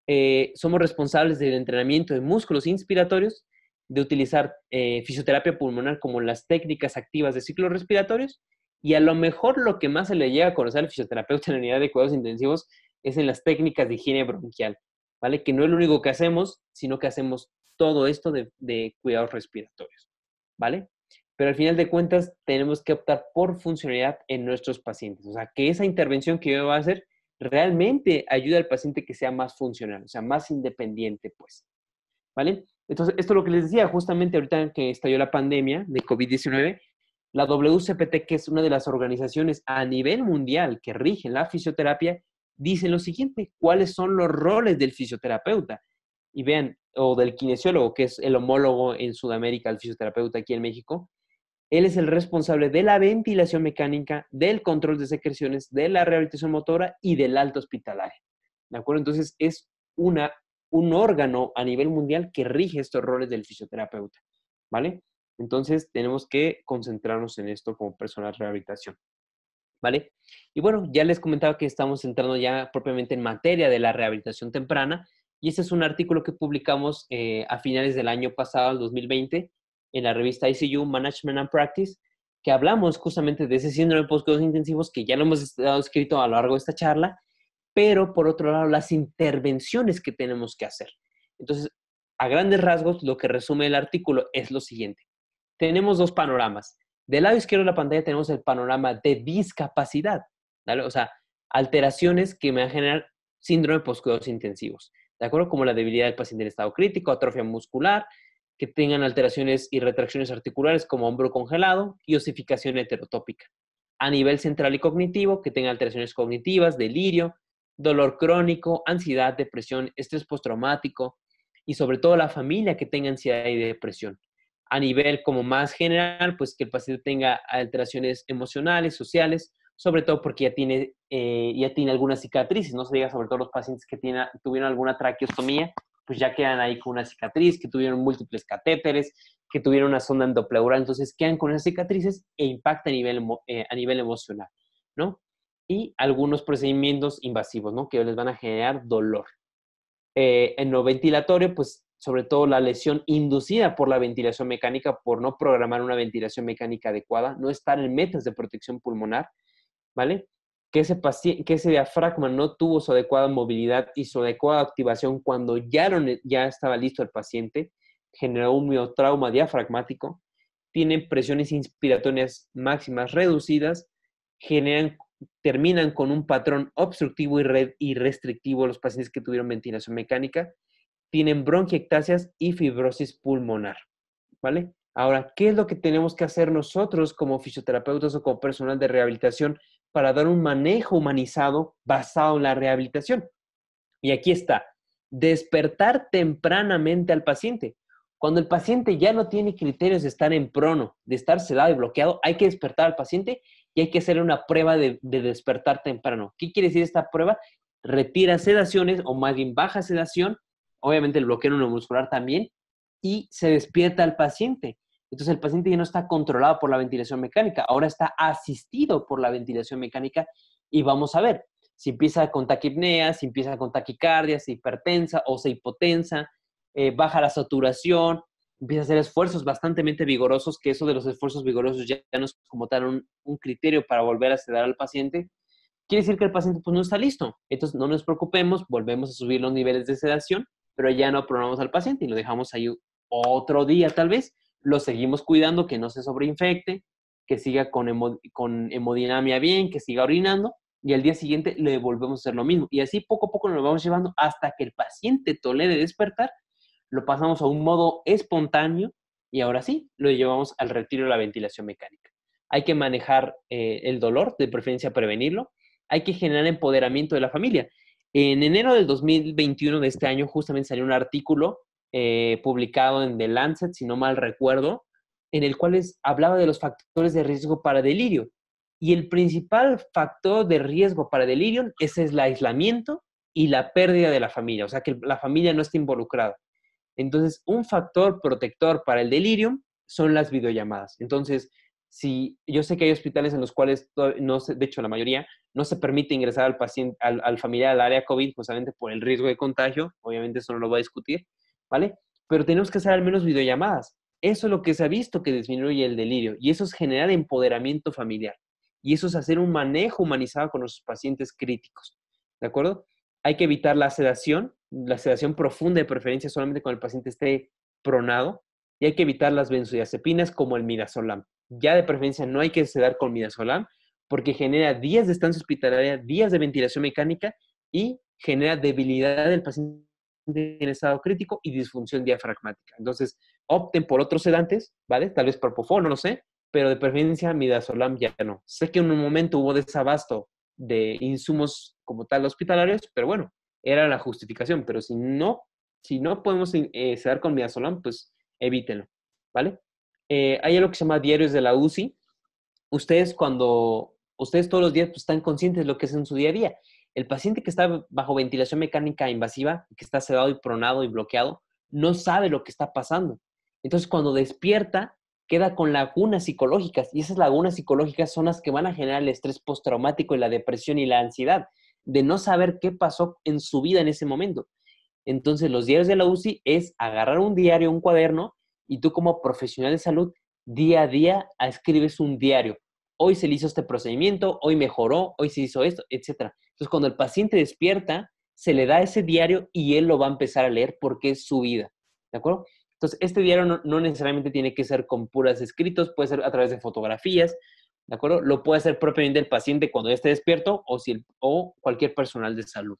Eh, somos responsables del entrenamiento de músculos inspiratorios, de utilizar eh, fisioterapia pulmonar como las técnicas activas de ciclos respiratorios y a lo mejor lo que más se le llega a conocer al fisioterapeuta en la unidad de cuidados intensivos es en las técnicas de higiene bronquial, ¿vale? Que no es lo único que hacemos, sino que hacemos todo esto de, de cuidados respiratorios, ¿vale? Pero al final de cuentas tenemos que optar por funcionalidad en nuestros pacientes, o sea, que esa intervención que yo voy a hacer realmente ayude al paciente que sea más funcional, o sea, más independiente, pues, ¿vale? Entonces, esto es lo que les decía, justamente ahorita que estalló la pandemia de COVID-19, la WCPT, que es una de las organizaciones a nivel mundial que rigen la fisioterapia, dice lo siguiente, ¿cuáles son los roles del fisioterapeuta? Y vean, o del kinesiólogo, que es el homólogo en Sudamérica, el fisioterapeuta aquí en México, él es el responsable de la ventilación mecánica, del control de secreciones, de la rehabilitación motora y del alto hospitalario. ¿De acuerdo? Entonces es una, un órgano a nivel mundial que rige estos roles del fisioterapeuta. ¿Vale? Entonces, tenemos que concentrarnos en esto como personal de rehabilitación. ¿Vale? Y bueno, ya les comentaba que estamos entrando ya propiamente en materia de la rehabilitación temprana y ese es un artículo que publicamos eh, a finales del año pasado, el 2020, en la revista ICU Management and Practice, que hablamos justamente de ese síndrome de postcuidados intensivos que ya lo hemos escrito a lo largo de esta charla, pero por otro lado, las intervenciones que tenemos que hacer. Entonces, a grandes rasgos, lo que resume el artículo es lo siguiente tenemos dos panoramas. Del lado izquierdo de la pantalla tenemos el panorama de discapacidad, ¿vale? O sea, alteraciones que me van a generar síndrome postcuidados intensivos, ¿de acuerdo? Como la debilidad del paciente en estado crítico, atrofia muscular, que tengan alteraciones y retracciones articulares como hombro congelado y osificación heterotópica. A nivel central y cognitivo, que tengan alteraciones cognitivas, delirio, dolor crónico, ansiedad, depresión, estrés postraumático y sobre todo la familia que tenga ansiedad y depresión a nivel como más general, pues que el paciente tenga alteraciones emocionales, sociales, sobre todo porque ya tiene, eh, ya tiene algunas cicatrices, no se diga sobre todo los pacientes que tiene, tuvieron alguna traqueostomía, pues ya quedan ahí con una cicatriz, que tuvieron múltiples catéteres, que tuvieron una sonda endopleural, entonces quedan con esas cicatrices e impacta a nivel, eh, a nivel emocional, ¿no? Y algunos procedimientos invasivos, ¿no? Que les van a generar dolor. Eh, en lo ventilatorio, pues sobre todo la lesión inducida por la ventilación mecánica, por no programar una ventilación mecánica adecuada, no estar en metas de protección pulmonar, ¿vale? Que ese, que ese diafragma no tuvo su adecuada movilidad y su adecuada activación cuando ya, ya estaba listo el paciente, generó un miotrauma diafragmático, tienen presiones inspiratorias máximas reducidas, generan, terminan con un patrón obstructivo y, y restrictivo los pacientes que tuvieron ventilación mecánica, tienen bronquiectasias y fibrosis pulmonar, ¿vale? Ahora, ¿qué es lo que tenemos que hacer nosotros como fisioterapeutas o como personal de rehabilitación para dar un manejo humanizado basado en la rehabilitación? Y aquí está, despertar tempranamente al paciente. Cuando el paciente ya no tiene criterios de estar en prono, de estar sedado y bloqueado, hay que despertar al paciente y hay que hacer una prueba de, de despertar temprano. ¿Qué quiere decir esta prueba? Retira sedaciones o más bien baja sedación obviamente el bloqueo neuromuscular también, y se despierta el paciente. Entonces el paciente ya no está controlado por la ventilación mecánica, ahora está asistido por la ventilación mecánica y vamos a ver si empieza con taquipnea, si empieza con taquicardia, si hipertensa o se hipotensa, eh, baja la saturación, empieza a hacer esfuerzos bastante vigorosos, que eso de los esfuerzos vigorosos ya, es como tal un, un, criterio para volver a sedar al paciente. Quiere decir que el paciente pues no está listo. Entonces no nos preocupemos, volvemos a subir los niveles de sedación pero ya no programamos al paciente y lo dejamos ahí otro día tal vez, lo seguimos cuidando, que no se sobreinfecte, que siga con, con hemodinamia bien, que siga orinando, y al día siguiente le volvemos a hacer lo mismo. Y así poco a poco nos lo vamos llevando hasta que el paciente tolere despertar, lo pasamos a un modo espontáneo y ahora sí, lo llevamos al retiro de la ventilación mecánica. Hay que manejar eh, el dolor, de preferencia prevenirlo. Hay que generar empoderamiento de la familia. En enero del 2021 de este año justamente salió un artículo eh, publicado en The Lancet, si no mal recuerdo, en el cual hablaba de los factores de riesgo para delirio. Y el principal factor de riesgo para delirio es el aislamiento y la pérdida de la familia, o sea, que la familia no esté involucrada. Entonces, un factor protector para el delirium son las videollamadas. Entonces, si yo sé que hay hospitales en los cuales, no de hecho la mayoría, no se permite ingresar al paciente, al, familiar al área COVID, justamente por el riesgo de contagio, obviamente eso no lo voy a discutir, ¿vale? Pero tenemos que hacer al menos videollamadas. Eso es lo que se ha visto que disminuye el delirio y eso es generar empoderamiento familiar y eso es hacer un manejo humanizado con los pacientes críticos, ¿de acuerdo? Hay que evitar la sedación, la sedación profunda de preferencia solamente cuando el paciente esté pronado y hay que evitar las benzodiazepinas como el midazolam. Ya de preferencia no hay que sedar con midazolam porque genera días de estancia hospitalaria, días de ventilación mecánica y genera debilidad del paciente en estado crítico y disfunción diafragmática. Entonces, opten por otros sedantes, ¿vale? Tal vez propofol, no lo sé, pero de preferencia midazolam ya no. Sé que en un momento hubo desabasto de insumos como tal hospitalarios, pero bueno, era la justificación. Pero si no, si no podemos eh, sedar con midazolam, pues evítenlo, ¿vale? Eh, hay algo que se llama diarios de la UCI. Ustedes cuando, ustedes todos los días pues, están conscientes de lo que es en su día a día. El paciente que está bajo ventilación mecánica invasiva, que está sedado y pronado y bloqueado, no sabe lo que está pasando. Entonces, cuando despierta, queda con lagunas psicológicas y esas lagunas psicológicas son las que van a generar el estrés postraumático y la depresión y la ansiedad de no saber qué pasó en su vida en ese momento. Entonces, los diarios de la UCI es agarrar un diario, un cuaderno y tú como profesional de salud, día a día escribes un diario. Hoy se le hizo este procedimiento, hoy mejoró, hoy se hizo esto, etc. Entonces, cuando el paciente despierta, se le da ese diario y él lo va a empezar a leer porque es su vida. ¿De acuerdo? Entonces, este diario no, necesariamente tiene que ser con puras escritos, puede ser a través de fotografías, ¿de acuerdo? Lo puede hacer propiamente el paciente cuando esté despierto o, si o cualquier personal de salud,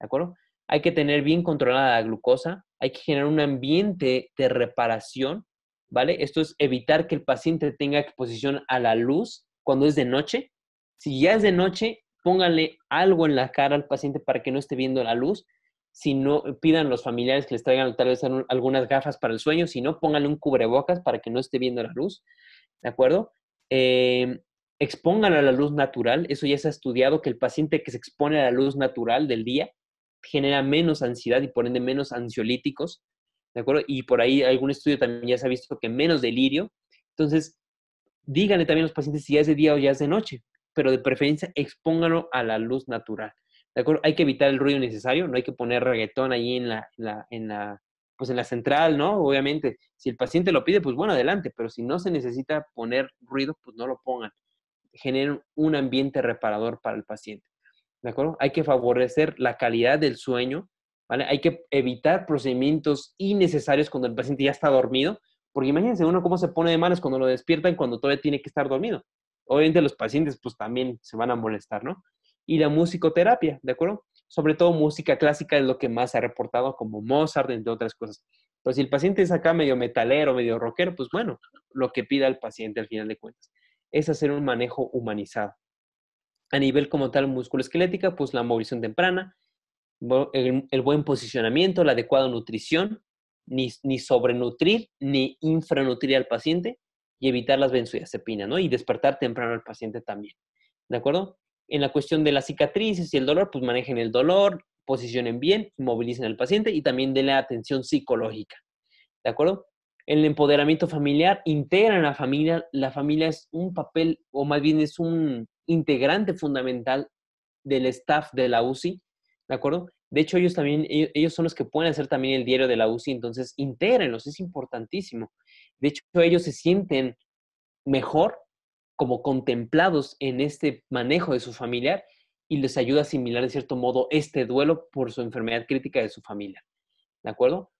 ¿de acuerdo? Hay que tener bien controlada la glucosa, hay que generar un ambiente de reparación, ¿vale? Esto es evitar que el paciente tenga exposición a la luz cuando es de noche. Si ya es de noche, póngale algo en la cara al paciente para que no esté viendo la luz si no, pidan los familiares que les traigan tal vez algunas gafas para el sueño, si no, pónganle un cubrebocas para que no esté viendo la luz, ¿de acuerdo? Eh, expongan a la luz natural, eso ya se ha estudiado, que el paciente que se expone a la luz natural del día genera menos ansiedad y por ende menos ansiolíticos, ¿de acuerdo? Y por ahí algún estudio también ya se ha visto que menos delirio. Entonces, díganle también a los pacientes si ya es de día o ya es de noche, pero de preferencia expónganlo a la luz natural. Hay que evitar el ruido innecesario, no hay que poner reggaetón ahí en la, en la, pues en la central, ¿no? Obviamente, si el paciente lo pide, pues bueno, adelante, pero si no se necesita poner ruido, pues no lo pongan. Generen un ambiente reparador para el paciente, ¿de acuerdo? Hay que favorecer la calidad del sueño, ¿vale? Hay que evitar procedimientos innecesarios cuando el paciente ya está dormido, porque imagínense uno cómo se pone de manos cuando lo despiertan cuando todavía tiene que estar dormido. Obviamente los pacientes pues también se van a molestar, ¿no? y la musicoterapia, ¿de acuerdo? Sobre todo música clásica es lo que más se ha reportado como Mozart, entre otras cosas. Pero si el paciente es acá medio metalero, medio rockero, pues bueno, lo que pida el paciente al final de cuentas es hacer un manejo humanizado. A nivel como tal musculoesquelética, pues la movilización temprana, el, buen posicionamiento, la adecuada nutrición, ni, ni sobrenutrir ni infranutrir al paciente y evitar las benzodiazepinas, ¿no? Y despertar temprano al paciente también. ¿De acuerdo? En la cuestión de las cicatrices y el dolor, pues manejen el dolor, posicionen bien, movilicen al paciente y también denle atención psicológica. ¿De acuerdo? En el empoderamiento familiar, integran a la familia. La familia es un papel, o más bien es un integrante fundamental del staff de la UCI. ¿De acuerdo? De hecho, ellos también, ellos son los que pueden hacer también el diario de la UCI, entonces intégrenlos, es importantísimo. De hecho, ellos se sienten mejor como contemplados en este manejo de su familiar y les ayuda a asimilar de cierto modo este duelo por su enfermedad crítica de su familia. ¿De acuerdo?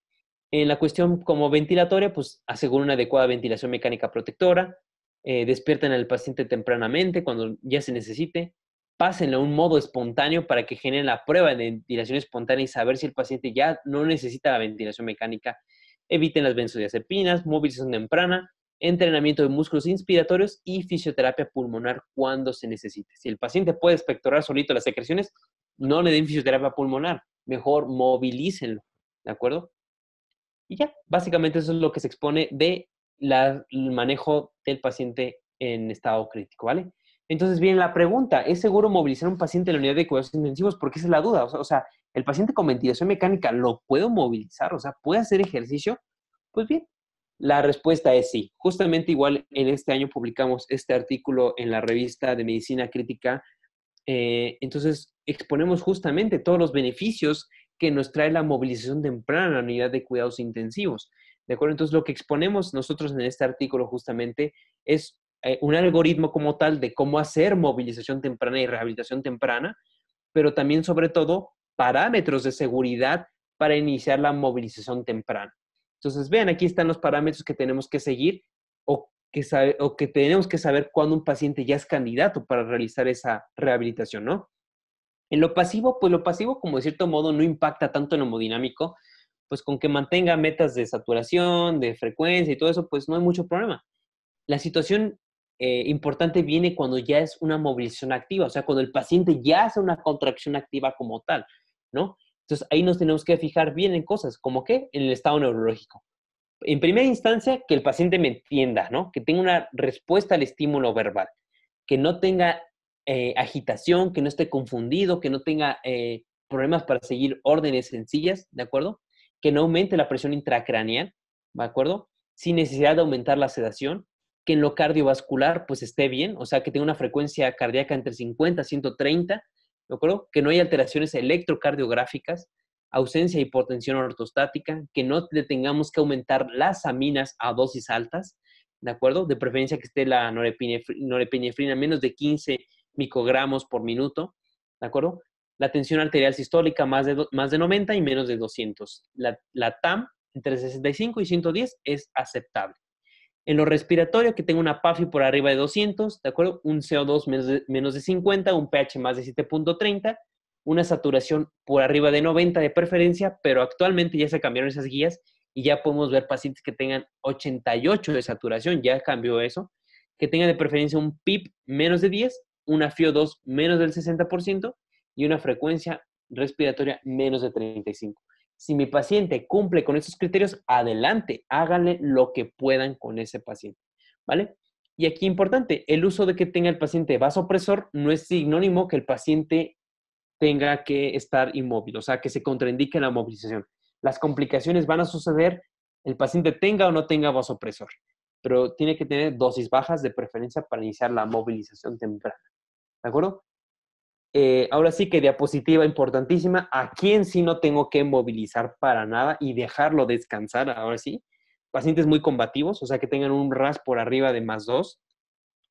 En la cuestión como ventilatoria, pues aseguran una adecuada ventilación mecánica protectora, eh, despierten al paciente tempranamente cuando ya se necesite, pásenlo a un modo espontáneo para que generen la prueba de ventilación espontánea y saber si el paciente ya no necesita la ventilación mecánica. eviten las benzodiazepinas, movilización temprana, entrenamiento de músculos inspiratorios y fisioterapia pulmonar cuando se necesite. Si el paciente puede expectorar solito las secreciones, no le den fisioterapia pulmonar, mejor movilícenlo, ¿de acuerdo? Y ya, básicamente eso es lo que se expone de el manejo del paciente en estado crítico, ¿vale? Entonces viene la pregunta, ¿es seguro movilizar un paciente en la unidad de cuidados intensivos? Porque esa es la duda, o sea, el paciente con ventilación mecánica, ¿lo puedo movilizar? O sea, ¿puede hacer ejercicio? Pues bien, la respuesta es sí. Justamente igual en este año publicamos este artículo en la revista de Medicina Crítica. Eh, entonces, exponemos justamente todos los beneficios que nos trae la movilización temprana en la unidad de cuidados intensivos. ¿De acuerdo? Entonces, lo que exponemos nosotros en este artículo justamente es eh, un algoritmo como tal de cómo hacer movilización temprana y rehabilitación temprana, pero también, sobre todo, parámetros de seguridad para iniciar la movilización temprana. Entonces, vean, aquí están los parámetros que tenemos que seguir o que, o que tenemos que saber cuándo un paciente ya es candidato para realizar esa rehabilitación, ¿no? En lo pasivo, pues lo pasivo, como de cierto modo, no impacta tanto en lo hemodinámico, pues con que mantenga metas de saturación, de frecuencia y todo eso, pues no hay mucho problema. La situación eh, importante viene cuando ya es una movilización activa, o sea, cuando el paciente ya hace una contracción activa como tal, ¿no? Entonces ahí nos tenemos que fijar bien en cosas, como que en el estado neurológico. En primera instancia, que el paciente me entienda, ¿no? Que tenga una respuesta al estímulo verbal, que no tenga eh, agitación, que no esté confundido, que no tenga eh, problemas para seguir órdenes sencillas, ¿de acuerdo? Que no aumente la presión intracraneal, ¿de acuerdo? Sin necesidad de aumentar la sedación, que en lo cardiovascular pues esté bien, o sea, que tenga una frecuencia cardíaca entre 50 y 130, ¿de acuerdo? Que no haya alteraciones electrocardiográficas, ausencia de hipotensión ortostática, que no tengamos que aumentar las aminas a dosis altas, ¿de acuerdo? De preferencia que esté la norepinefrina, menos de 15 microgramos por minuto, ¿de acuerdo? La tensión arterial sistólica más de, más de 90 y menos de 200. La, la TAM entre 65 y 110 es aceptable. En lo respiratorio, que tenga una PAFI por arriba de 200, ¿de acuerdo? Un CO2 menos de, 50, un pH más de 7.30, una saturación por arriba de 90 de preferencia, pero actualmente ya se cambiaron esas guías y ya podemos ver pacientes que tengan 88 de saturación, ya cambió eso, que tengan de preferencia un PIP menos de 10, una FIO2 menos del 60% y una frecuencia respiratoria menos de 35. Si mi paciente cumple con esos criterios, adelante, háganle lo que puedan con ese paciente, ¿vale? Y aquí importante, el uso de que tenga el paciente vasopresor no es sinónimo que el paciente tenga que estar inmóvil, o sea, que se contraindique la movilización. Las complicaciones van a suceder, el paciente tenga o no tenga vasopresor, pero tiene que tener dosis bajas de preferencia para iniciar la movilización temprana. ¿De acuerdo? Eh, ahora sí que diapositiva importantísima, a quién sí no tengo que movilizar para nada y dejarlo descansar, ahora sí. Pacientes muy combativos, o sea, que tengan un RAS por arriba de más 2,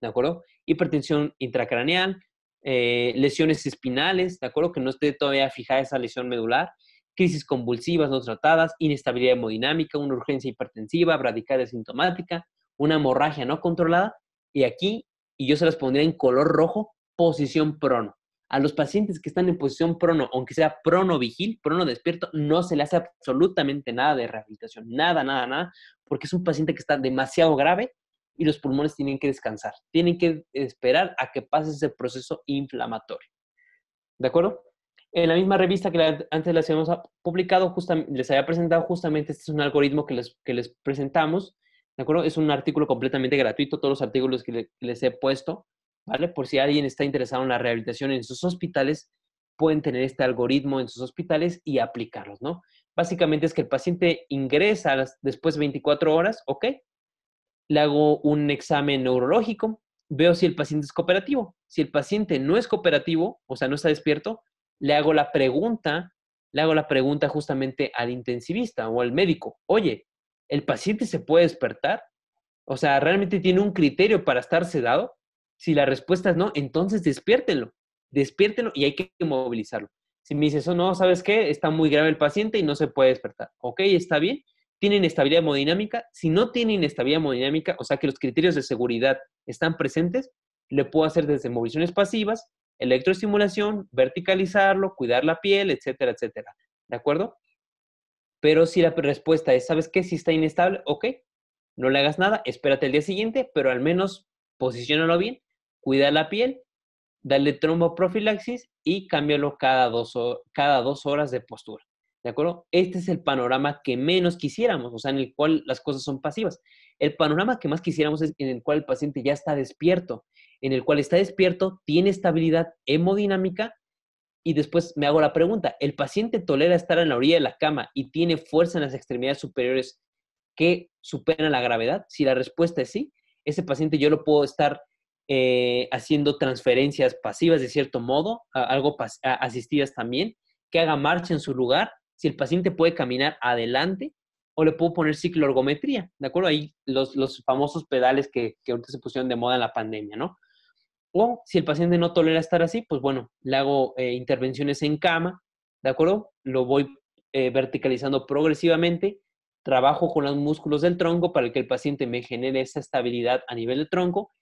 ¿de acuerdo? Hipertensión intracraneal, eh, lesiones espinales, ¿de acuerdo? Que no esté todavía fijada esa lesión medular, crisis convulsivas no tratadas, inestabilidad hemodinámica, una urgencia hipertensiva, bradicardia sintomática, una hemorragia no controlada, y aquí, y yo se las pondría en color rojo, posición prono a los pacientes que están en posición prono, aunque sea prono vigil, prono despierto, no se le hace absolutamente nada de rehabilitación, nada, nada, nada, porque es un paciente que está demasiado grave y los pulmones tienen que descansar, tienen que esperar a que pase ese proceso inflamatorio. ¿De acuerdo? En la misma revista que antes les habíamos publicado, les había presentado justamente, este es un algoritmo que les, que les presentamos, ¿de acuerdo? Es un artículo completamente gratuito, todos los artículos que les he puesto ¿vale? Por si alguien está interesado en la rehabilitación en sus hospitales, pueden tener este algoritmo en sus hospitales y aplicarlos, ¿no? Básicamente es que el paciente ingresa después de 24 horas, ¿ok? Le hago un examen neurológico, veo si el paciente es cooperativo. Si el paciente no es cooperativo, o sea, no está despierto, le hago la pregunta, le hago la pregunta justamente al intensivista o al médico, oye, ¿el paciente se puede despertar? O sea, ¿realmente tiene un criterio para estar sedado? Si la respuesta es no, entonces despiértenlo, despiértenlo y hay que movilizarlo. Si me dices, eso oh, no, ¿sabes qué? Está muy grave el paciente y no se puede despertar. Ok, está bien. Tiene inestabilidad hemodinámica. Si no tiene inestabilidad hemodinámica, o sea que los criterios de seguridad están presentes, le puedo hacer desde movilizaciones pasivas, electroestimulación, verticalizarlo, cuidar la piel, etcétera, etcétera. ¿De acuerdo? Pero si la respuesta es, ¿sabes qué? Si está inestable, ok, no le hagas nada, espérate el día siguiente, pero al menos posiciónalo bien, cuida la piel, dale tromboprofilaxis y cámbialo cada dos, cada dos horas de postura. ¿De acuerdo? Este es el panorama que menos quisiéramos, o sea, en el cual las cosas son pasivas. El panorama que más quisiéramos es en el cual el paciente ya está despierto, en el cual está despierto, tiene estabilidad hemodinámica y después me hago la pregunta, ¿el paciente tolera estar en la orilla de la cama y tiene fuerza en las extremidades superiores que superan la gravedad? Si la respuesta es sí, ese paciente yo lo puedo estar eh, haciendo transferencias pasivas de cierto modo, algo asistidas también, que haga marcha en su lugar, si el paciente puede caminar adelante o le puedo poner cicloergometría, ¿de acuerdo? Ahí los, famosos pedales que, que se pusieron de moda en la pandemia, ¿no? O si el paciente no tolera estar así, pues bueno, le hago eh, intervenciones en cama, ¿de acuerdo? Lo voy eh, verticalizando progresivamente, trabajo con los músculos del tronco para que el paciente me genere esa estabilidad a nivel del tronco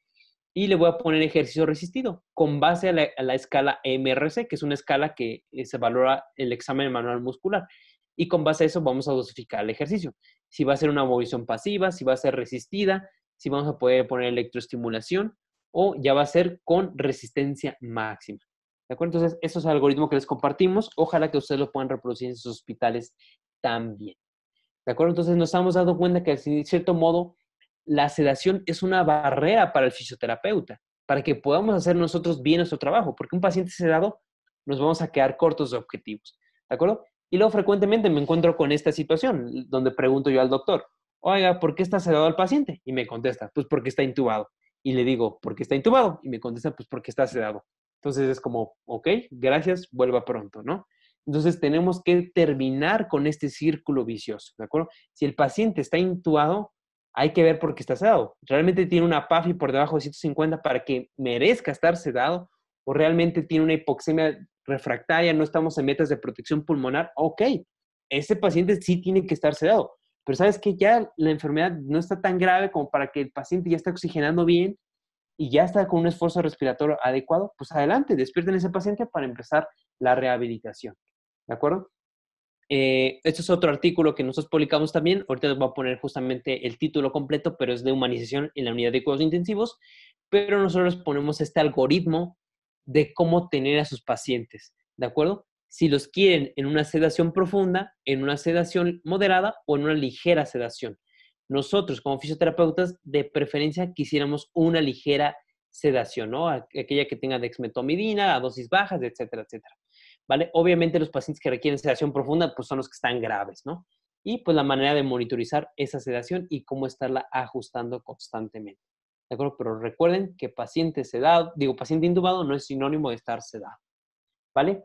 y le voy a poner ejercicio resistido con base a la, escala MRC, que es una escala que eh, se valora el examen manual muscular. Y con base a eso vamos a dosificar el ejercicio. Si va a ser una movilización pasiva, si va a ser resistida, si vamos a poder poner electroestimulación o ya va a ser con resistencia máxima. ¿De acuerdo? Entonces, eso es algoritmo que les compartimos. Ojalá que ustedes lo puedan reproducir en sus hospitales también. ¿De acuerdo? Entonces, nos estamos dando cuenta que, de cierto modo, la sedación es una barrera para el fisioterapeuta, para que podamos hacer nosotros bien nuestro trabajo, porque un paciente sedado nos vamos a quedar cortos de objetivos. ¿De acuerdo? Y luego frecuentemente me encuentro con esta situación, donde pregunto yo al doctor, oiga, ¿por qué está sedado el paciente? Y me contesta, pues porque está intubado y le digo, ¿por qué está intubado? Y me contesta, pues porque está sedado. Entonces es como, ok, gracias, vuelva pronto, ¿no? Entonces tenemos que terminar con este círculo vicioso, ¿de acuerdo? Si el paciente está intubado, hay que ver por qué está sedado. ¿Realmente tiene una PAFI por debajo de 150 para que merezca estar sedado? ¿O realmente tiene una hipoxemia refractaria? ¿No estamos en metas de protección pulmonar? Ok, ese paciente sí tiene que estar sedado pero sabes que ya la enfermedad no está tan grave como para que el paciente ya esté oxigenando bien y ya está con un esfuerzo respiratorio adecuado, pues adelante, despierten a ese paciente para empezar la rehabilitación. ¿De acuerdo? Eh, este es otro artículo que nosotros publicamos también. Ahorita les voy a poner justamente el título completo, pero es de humanización en la unidad de cuidados intensivos. Pero nosotros ponemos este algoritmo de cómo tener a sus pacientes. ¿De acuerdo? si los quieren en una sedación profunda, en una sedación moderada o en una ligera sedación. Nosotros como fisioterapeutas de preferencia quisiéramos una ligera sedación, ¿no? Aquella que tenga dexmetomidina a dosis bajas, etcétera, etcétera. ¿Vale? Obviamente los pacientes que requieren sedación profunda pues son los que están graves, ¿no? Y pues la manera de monitorizar esa sedación y cómo estarla ajustando constantemente. ¿De acuerdo? Pero recuerden que paciente sedado, digo, paciente intubado no es sinónimo de estar sedado. ¿Vale?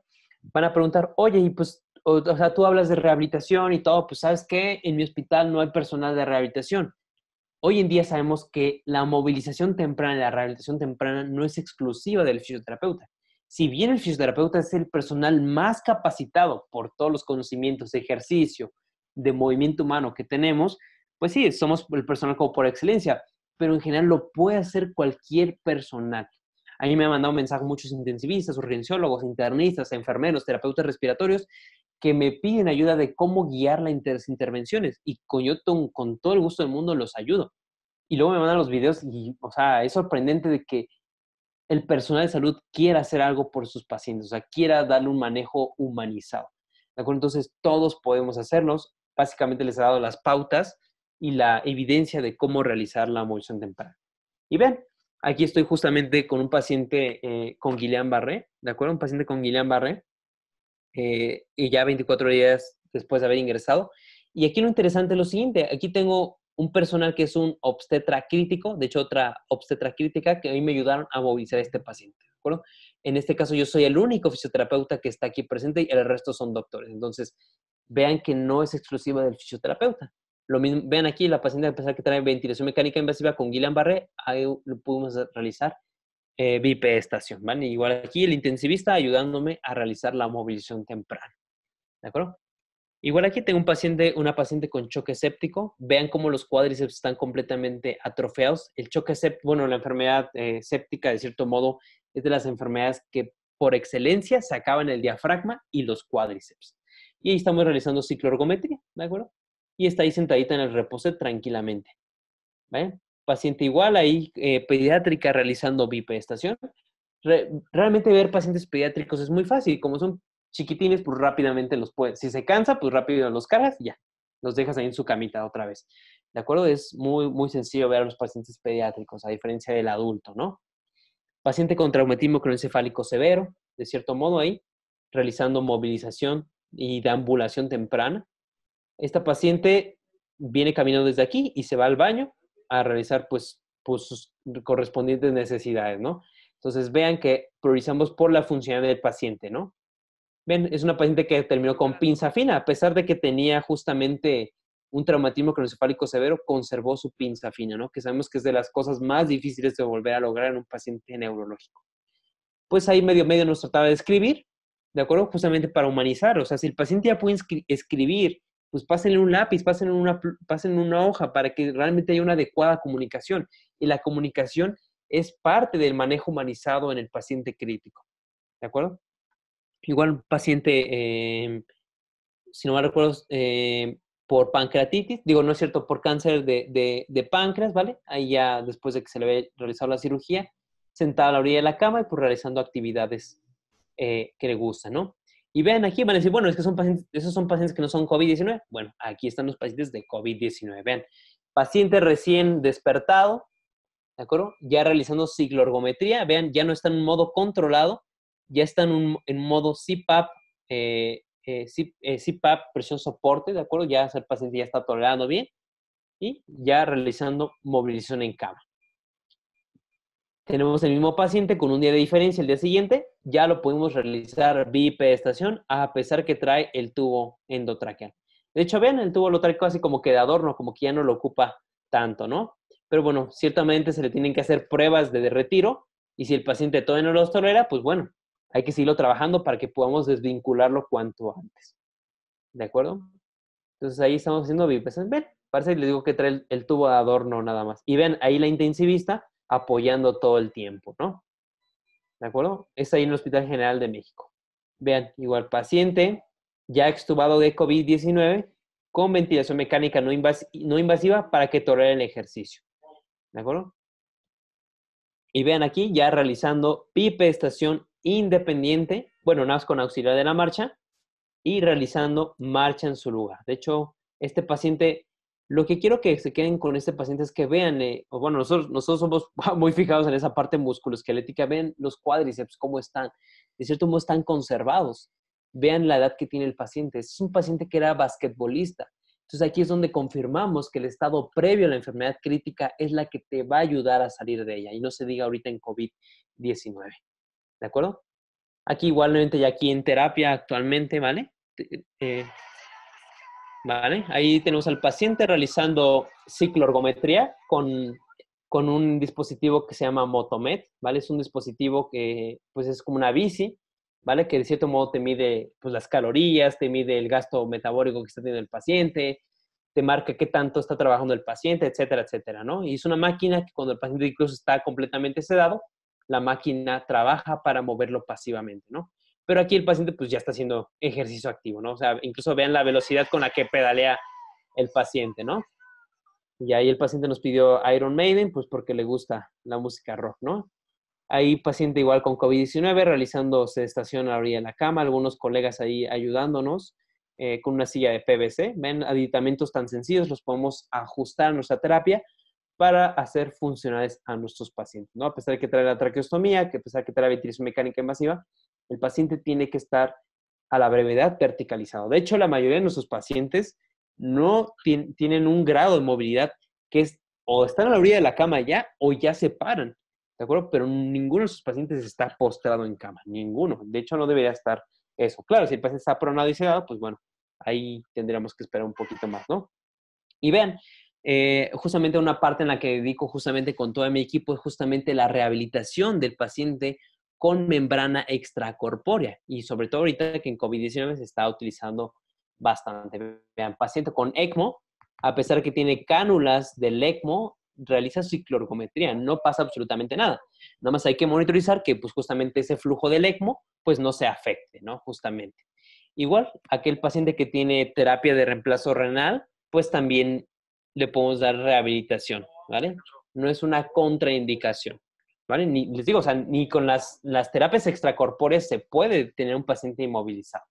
van a preguntar, oye, y pues, o, sea, tú hablas de rehabilitación y todo, pues sabes que en mi hospital no hay personal de rehabilitación. Hoy en día sabemos que la movilización temprana y la rehabilitación temprana no es exclusiva del fisioterapeuta. Si bien el fisioterapeuta es el personal más capacitado por todos los conocimientos de ejercicio, de movimiento humano que tenemos, pues sí, somos el personal como por excelencia, pero en general lo puede hacer cualquier personal. A mí me han mandado mensajes muchos intensivistas, urgenciólogos, internistas, enfermeros, terapeutas respiratorios, que me piden ayuda de cómo guiar las intervenciones. Y con, yo con todo el gusto del mundo los ayudo. Y luego me mandan los videos y, o sea, es sorprendente de que el personal de salud quiera hacer algo por sus pacientes, o sea, quiera darle un manejo humanizado. ¿De acuerdo? Entonces, todos podemos hacerlos. Básicamente les he dado las pautas y la evidencia de cómo realizar la movilización temprana. Y ven, Aquí estoy justamente con un paciente eh, con Guillain-Barré, ¿de acuerdo? Un paciente con Guillain-Barré, eh, y ya 24 días después de haber ingresado. Y aquí lo interesante es lo siguiente, aquí tengo un personal que es un obstetra crítico, de hecho otra obstetra crítica que a mí me ayudaron a movilizar a este paciente, ¿de acuerdo? En este caso yo soy el único fisioterapeuta que está aquí presente y el resto son doctores. Entonces, vean que no es exclusiva del fisioterapeuta. Lo mismo, vean aquí, la paciente a pesar que trae ventilación mecánica invasiva con Guillain-Barré, ahí lo pudimos realizar eh, bipestación, ¿vale? Igual aquí el intensivista ayudándome a realizar la movilización temprana, ¿de acuerdo? Igual aquí tengo un paciente, una paciente con choque séptico. Vean cómo los cuádriceps están completamente atrofiados. El choque séptico, bueno, la enfermedad eh, séptica, de cierto modo, es de las enfermedades que por excelencia se acaban el diafragma y los cuádriceps. Y ahí estamos realizando cicloergometría, ¿de acuerdo? Y está ahí sentadita en el reposo tranquilamente. ¿Vale? Paciente igual ahí, eh, pediátrica realizando bipestación. realmente ver pacientes pediátricos es muy fácil. Como son chiquitines, pues rápidamente los puedes. Si se cansa, pues rápido los cargas y ya. Los dejas ahí en su camita otra vez. ¿De acuerdo? Es muy, muy sencillo ver a los pacientes pediátricos, a diferencia del adulto, ¿no? Paciente con traumatismo cronoencefálico severo, de cierto modo ahí, realizando movilización y deambulación temprana. Esta paciente viene caminando desde aquí y se va al baño a realizar pues, pues sus correspondientes necesidades, ¿no? Entonces vean que priorizamos por la funcionalidad del paciente, ¿no? Ven, es una paciente que terminó con pinza fina, a pesar de que tenía justamente un traumatismo cronoencefálico severo, conservó su pinza fina, ¿no? Que sabemos que es de las cosas más difíciles de volver a lograr en un paciente neurológico. Pues ahí medio medio nos trataba de escribir, ¿de acuerdo? Justamente para humanizar, o sea, si el paciente ya puede escribir, pues pásenle un lápiz, pásenle una, pásenle una hoja para que realmente haya una adecuada comunicación. Y la comunicación es parte del manejo humanizado en el paciente crítico, ¿de acuerdo? Igual paciente, eh, si no me recuerdo, eh, por pancreatitis, digo, no es cierto, por cáncer de, de, páncreas, ¿vale? Ahí ya después de que se le había realizado la cirugía, sentada a la orilla de la cama y pues realizando actividades eh, que le gustan, ¿no? Y vean aquí, van a decir, bueno, es que son pacientes, esos son pacientes que no son COVID-19. Bueno, aquí están los pacientes de COVID-19. Vean, paciente recién despertado, ¿de acuerdo? Ya realizando cicloergometría, vean, ya no está en modo controlado, ya está en, en modo CPAP, eh, eh, CPAP, eh, presión soporte, ¿de acuerdo? Ya el paciente ya está tolerando bien y ya realizando movilización en cama. Tenemos el mismo paciente con un día de diferencia el día siguiente, ya lo pudimos realizar estación a pesar que trae el tubo endotraqueal. De hecho, vean, el tubo lo trae casi como que de adorno, como que ya no lo ocupa tanto, ¿no? Pero bueno, ciertamente se le tienen que hacer pruebas de retiro y si el paciente todavía no los tolera, pues bueno, hay que seguirlo trabajando para que podamos desvincularlo cuanto antes. ¿De acuerdo? Entonces ahí estamos haciendo bipes. Ven, parece que les digo que trae el, tubo de adorno nada más. Y ven, ahí la intensivista apoyando todo el tiempo, ¿no? ¿De acuerdo? Es ahí en el Hospital General de México. Vean, igual paciente ya extubado de COVID-19 con ventilación mecánica no, no invasiva para que tolere el ejercicio. ¿De acuerdo? Y vean aquí ya realizando pipe estación independiente, bueno, nada más con auxiliar de la marcha y realizando marcha en su lugar. De hecho, este paciente, lo que quiero que se queden con este paciente es que vean, eh, bueno, nosotros, nosotros somos muy fijados en esa parte musculoesquelética, ven los cuádriceps, cómo están, de cierto modo están conservados. Vean la edad que tiene el paciente. Es un paciente que era basquetbolista. Entonces aquí es donde confirmamos que el estado previo a la enfermedad crítica es la que te va a ayudar a salir de ella y no se diga ahorita en COVID-19. ¿De acuerdo? Aquí igualmente ya aquí en terapia actualmente, ¿vale? Eh, ¿Vale? Ahí tenemos al paciente realizando cicloergometría con, con un dispositivo que se llama Motomed, ¿vale? Es un dispositivo que pues es como una bici, ¿vale? Que de cierto modo te mide pues, las calorías, te mide el gasto metabólico que está teniendo el paciente, te marca qué tanto está trabajando el paciente, etcétera, etcétera, ¿no? Y es una máquina que cuando el paciente incluso está completamente sedado, la máquina trabaja para moverlo pasivamente, ¿no? Pero aquí el paciente pues ya está haciendo ejercicio activo, ¿no? O sea, incluso vean la velocidad con la que pedalea el paciente, ¿no? Y ahí el paciente nos pidió Iron Maiden, pues porque le gusta la música rock, ¿no? Ahí paciente igual con COVID-19 realizando sedestación a la orilla de la cama, algunos colegas ahí ayudándonos eh, con una silla de PVC. Ven, aditamentos tan sencillos los podemos ajustar a nuestra terapia para hacer funcionales a nuestros pacientes, ¿no? A pesar de que trae la traqueostomía, que a pesar de que trae la ventilación mecánica invasiva, el paciente tiene que estar a la brevedad verticalizado. De hecho, la mayoría de nuestros pacientes no tienen un grado de movilidad que es o están a la orilla de la cama ya o ya se paran, ¿de acuerdo? Pero ninguno de sus pacientes está postrado en cama, ninguno. De hecho, no debería estar eso. Claro, si el paciente está pronado y sedado, pues bueno, ahí tendríamos que esperar un poquito más, ¿no? Y vean, eh, justamente una parte en la que dedico justamente con todo mi equipo es justamente la rehabilitación del paciente con membrana extracorpórea y sobre todo ahorita que en COVID-19 se está utilizando bastante. Vean, paciente con ECMO, a pesar que tiene cánulas del ECMO, realiza cicloergometría, no pasa absolutamente nada. Nada más hay que monitorizar que pues justamente ese flujo del ECMO pues no se afecte, ¿no? Justamente. Igual, aquel paciente que tiene terapia de reemplazo renal, pues también le podemos dar rehabilitación, ¿vale? No es una contraindicación, ¿vale? Ni, les digo, o sea, ni con las, las terapias extracorpóreas se puede tener un paciente inmovilizado,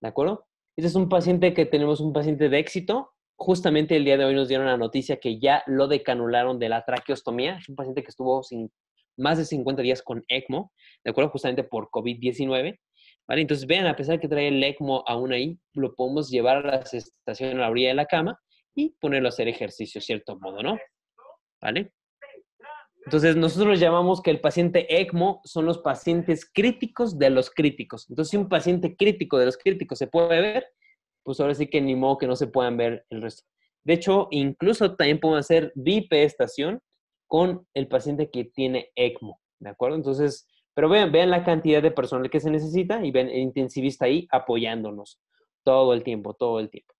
¿de acuerdo? Este es un paciente que tenemos un paciente de éxito. Justamente el día de hoy nos dieron la noticia que ya lo decanularon de la traqueostomía. Es un paciente que estuvo sin, más de 50 días con ECMO, ¿de acuerdo? Justamente por COVID-19. ¿Vale? Entonces, vean, a pesar de que trae el ECMO aún ahí, lo podemos llevar a la estación a la orilla de la cama y ponerlo a hacer ejercicio, cierto modo, ¿no? ¿Vale? Entonces, nosotros llamamos que el paciente ECMO son los pacientes críticos de los críticos. Entonces, si un paciente crítico de los críticos se puede ver, pues ahora sí que ni modo que no se puedan ver el resto. De hecho, incluso también podemos hacer bipestación con el paciente que tiene ECMO, ¿de acuerdo? Entonces, pero vean, vean la cantidad de personal que se necesita y ven el intensivista ahí apoyándonos todo el tiempo, todo el tiempo.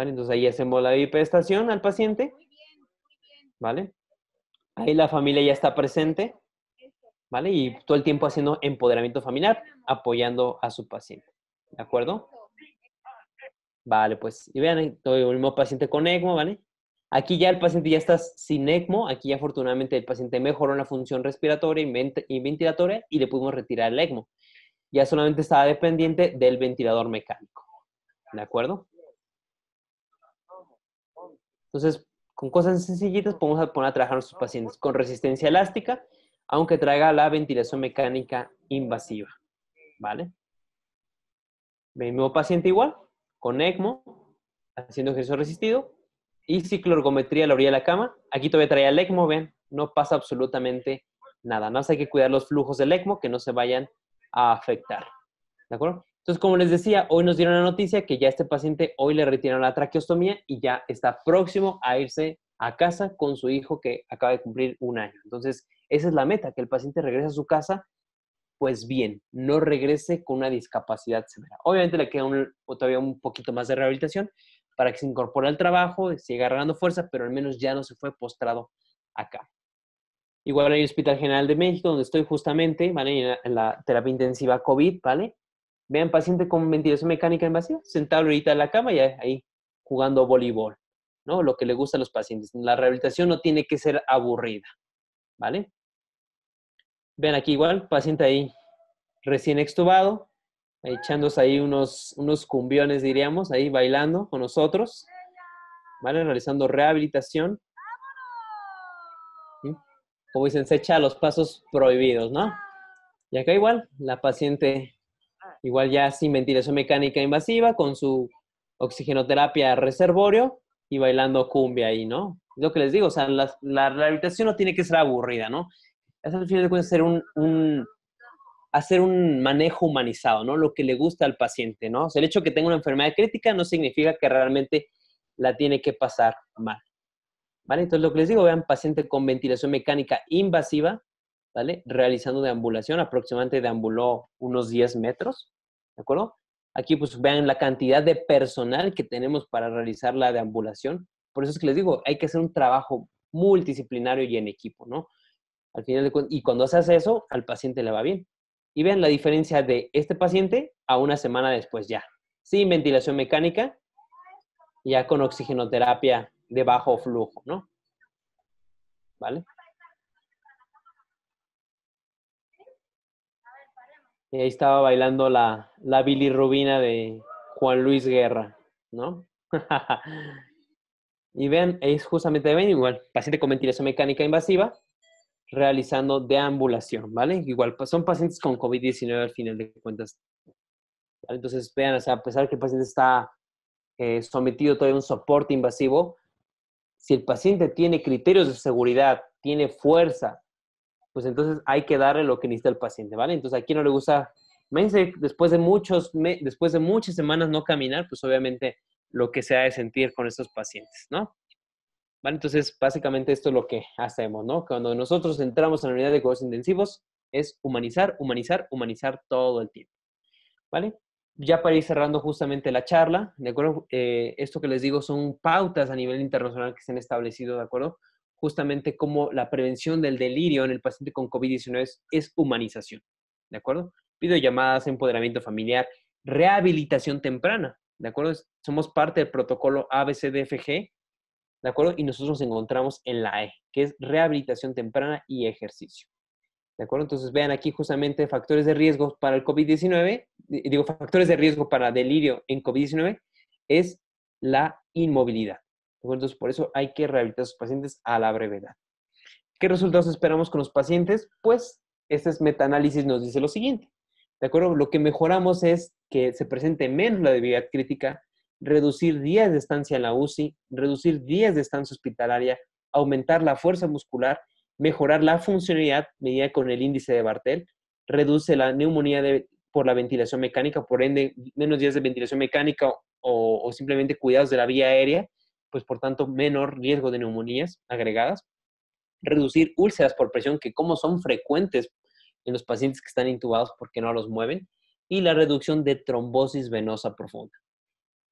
¿Vale? Entonces ahí hacemos la bipestación al paciente. ¿Vale? Ahí la familia ya está presente, ¿vale? Y todo el tiempo haciendo empoderamiento familiar, apoyando a su paciente, ¿de acuerdo? Vale, pues, y vean, todo el mismo paciente con ECMO, ¿vale? Aquí ya el paciente ya está sin ECMO, aquí ya afortunadamente el paciente mejoró la función respiratoria y ventilatoria y le pudimos retirar el ECMO. Ya solamente estaba dependiente del ventilador mecánico, ¿de acuerdo? Entonces, con cosas sencillitas podemos poner a trabajar a nuestros pacientes con resistencia elástica, aunque traiga la ventilación mecánica invasiva. ¿Vale? Mismo paciente igual, con ECMO, haciendo ejercicio resistido, y cicloergometría a la orilla de la cama. Aquí todavía trae el ECMO, ven, no pasa absolutamente nada. Nada más hay que cuidar los flujos del ECMO que no se vayan a afectar. ¿De acuerdo? Entonces, como les decía, hoy nos dieron la noticia que ya este paciente hoy le retiraron la traqueostomía y ya está próximo a irse a casa con su hijo que acaba de cumplir un año. Entonces, esa es la meta, que el paciente regrese a su casa, pues bien, no regrese con una discapacidad severa. Obviamente le queda todavía un poquito más de rehabilitación para que se incorpore al trabajo, siga agarrando fuerza, pero al menos ya no se fue postrado acá. Igual en el Hospital General de México, donde estoy justamente, ¿vale? En la terapia intensiva COVID, ¿vale? Vean paciente con ventilación mecánica invasiva, sentado ahorita en la cama y ahí jugando voleibol, ¿no? Lo que le gusta a los pacientes. La rehabilitación no tiene que ser aburrida, ¿vale? Vean aquí igual, paciente ahí recién extubado, echándose ahí unos, unos cumbiones, diríamos, ahí bailando con nosotros, ¿vale? Realizando rehabilitación. Como dicen, se echa los pasos prohibidos, ¿no? Y acá igual, la paciente igual ya sin ventilación mecánica invasiva, con su oxigenoterapia reservorio y bailando cumbia ahí, ¿no? Lo que les digo, o sea, la, rehabilitación no tiene que ser aburrida, ¿no? Es al final de cuentas hacer un, hacer un manejo humanizado, ¿no? Lo que le gusta al paciente, ¿no? O sea, el hecho de que tenga una enfermedad crítica no significa que realmente la tiene que pasar mal. ¿Vale? Entonces, lo que les digo, vean, paciente con ventilación mecánica invasiva, ¿vale? Realizando deambulación, aproximadamente deambuló unos 10 metros, ¿de acuerdo? Aquí pues vean la cantidad de personal que tenemos para realizar la deambulación. Por eso es que les digo, hay que hacer un trabajo multidisciplinario y en equipo, ¿no? Al final de y cuando se hace eso, al paciente le va bien. Y vean la diferencia de este paciente a una semana después ya, sin ventilación mecánica, ya con oxigenoterapia de bajo flujo, ¿no? ¿Vale? Y ahí estaba bailando la, la bilirrubina de Juan Luis Guerra, ¿no? y vean, es justamente, ven, igual, paciente con ventilación mecánica invasiva, realizando deambulación, ¿vale? Igual, pues, son pacientes con COVID-19 al final de cuentas. Entonces, vean, o sea, a pesar que el paciente está eh, sometido todavía a un soporte invasivo, si el paciente tiene criterios de seguridad, tiene fuerza, pues entonces hay que darle lo que necesita el paciente, ¿vale? Entonces, aquí no le gusta, después de, muchos, después de muchas semanas no caminar, pues obviamente lo que se ha de sentir con estos pacientes, ¿no? ¿Vale? Entonces, básicamente esto es lo que hacemos, ¿no? Cuando nosotros entramos en la unidad de cuidados intensivos, es humanizar, humanizar, humanizar todo el tiempo, ¿vale? Ya para ir cerrando justamente la charla, ¿de acuerdo? Eh, esto que les digo son pautas a nivel internacional que se han establecido, ¿de acuerdo? Justamente como la prevención del delirio en el paciente con COVID-19 es, humanización, ¿de acuerdo? Videollamadas, empoderamiento familiar, rehabilitación temprana, ¿de acuerdo? Somos parte del protocolo ABCDFG, ¿de acuerdo? Y nosotros nos encontramos en la E, que es rehabilitación temprana y ejercicio. ¿De acuerdo? Entonces vean aquí justamente factores de riesgo para el COVID-19, digo, factores de riesgo para delirio en COVID-19 es la inmovilidad. Entonces, por eso hay que rehabilitar a sus pacientes a la brevedad. ¿Qué resultados esperamos con los pacientes? Pues este metaanálisis nos dice lo siguiente. ¿De acuerdo? Lo que mejoramos es que se presente menos la debilidad crítica, reducir días de estancia en la UCI, reducir días de estancia hospitalaria, aumentar la fuerza muscular, mejorar la funcionalidad medida con el índice de Bartel, reduce la neumonía por la ventilación mecánica, por ende, menos días de ventilación mecánica o simplemente cuidados de la vía aérea, pues por tanto menor riesgo de neumonías agregadas, reducir úlceras por presión, que como son frecuentes en los pacientes que están intubados porque no los mueven, y la reducción de trombosis venosa profunda,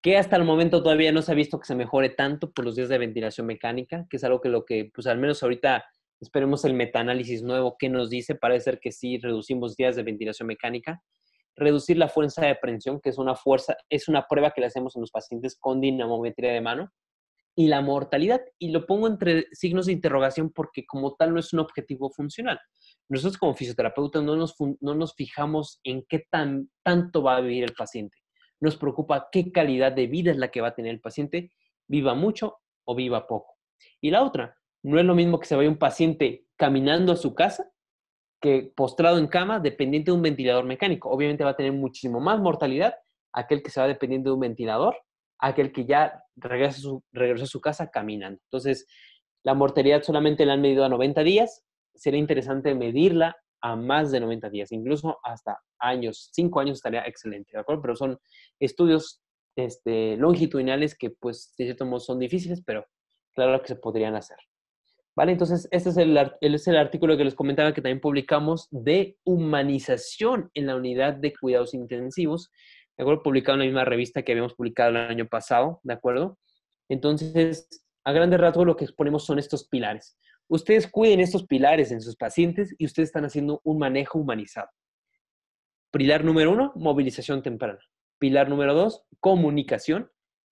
que hasta el momento todavía no se ha visto que se mejore tanto por los días de ventilación mecánica, que es algo que lo que, pues al menos ahorita esperemos el metaanálisis nuevo que nos dice, parece ser que sí reducimos días de ventilación mecánica, reducir la fuerza de prensión, que es una fuerza, es una prueba que le hacemos en los pacientes con dinamometría de mano, y la mortalidad. Y lo pongo entre signos de interrogación porque como tal no es un objetivo funcional. Nosotros como fisioterapeutas no nos, no nos fijamos en qué tan, tanto va a vivir el paciente. Nos preocupa qué calidad de vida es la que va a tener el paciente, viva mucho o viva poco. Y la otra, no es lo mismo que se vaya un paciente caminando a su casa que postrado en cama dependiente de un ventilador mecánico. Obviamente va a tener muchísimo más mortalidad aquel que se va dependiendo de un ventilador aquel que ya regresa su, regresó a su casa caminando. Entonces, la mortalidad solamente la han medido a 90 días. Sería interesante medirla a más de 90 días, incluso hasta años, 5 años estaría excelente, ¿de acuerdo? Pero son estudios este, longitudinales que, pues, de cierto modo son difíciles, pero claro que se podrían hacer. ¿Vale? Entonces, este es el, es el artículo que les comentaba que también publicamos de humanización en la unidad de cuidados intensivos ¿de acuerdo? Publicado en la misma revista que habíamos publicado el año pasado, ¿de acuerdo? Entonces, a grandes rasgos lo que exponemos son estos pilares. Ustedes cuiden estos pilares en sus pacientes y ustedes están haciendo un manejo humanizado. Pilar número uno, movilización temprana. Pilar número dos, comunicación,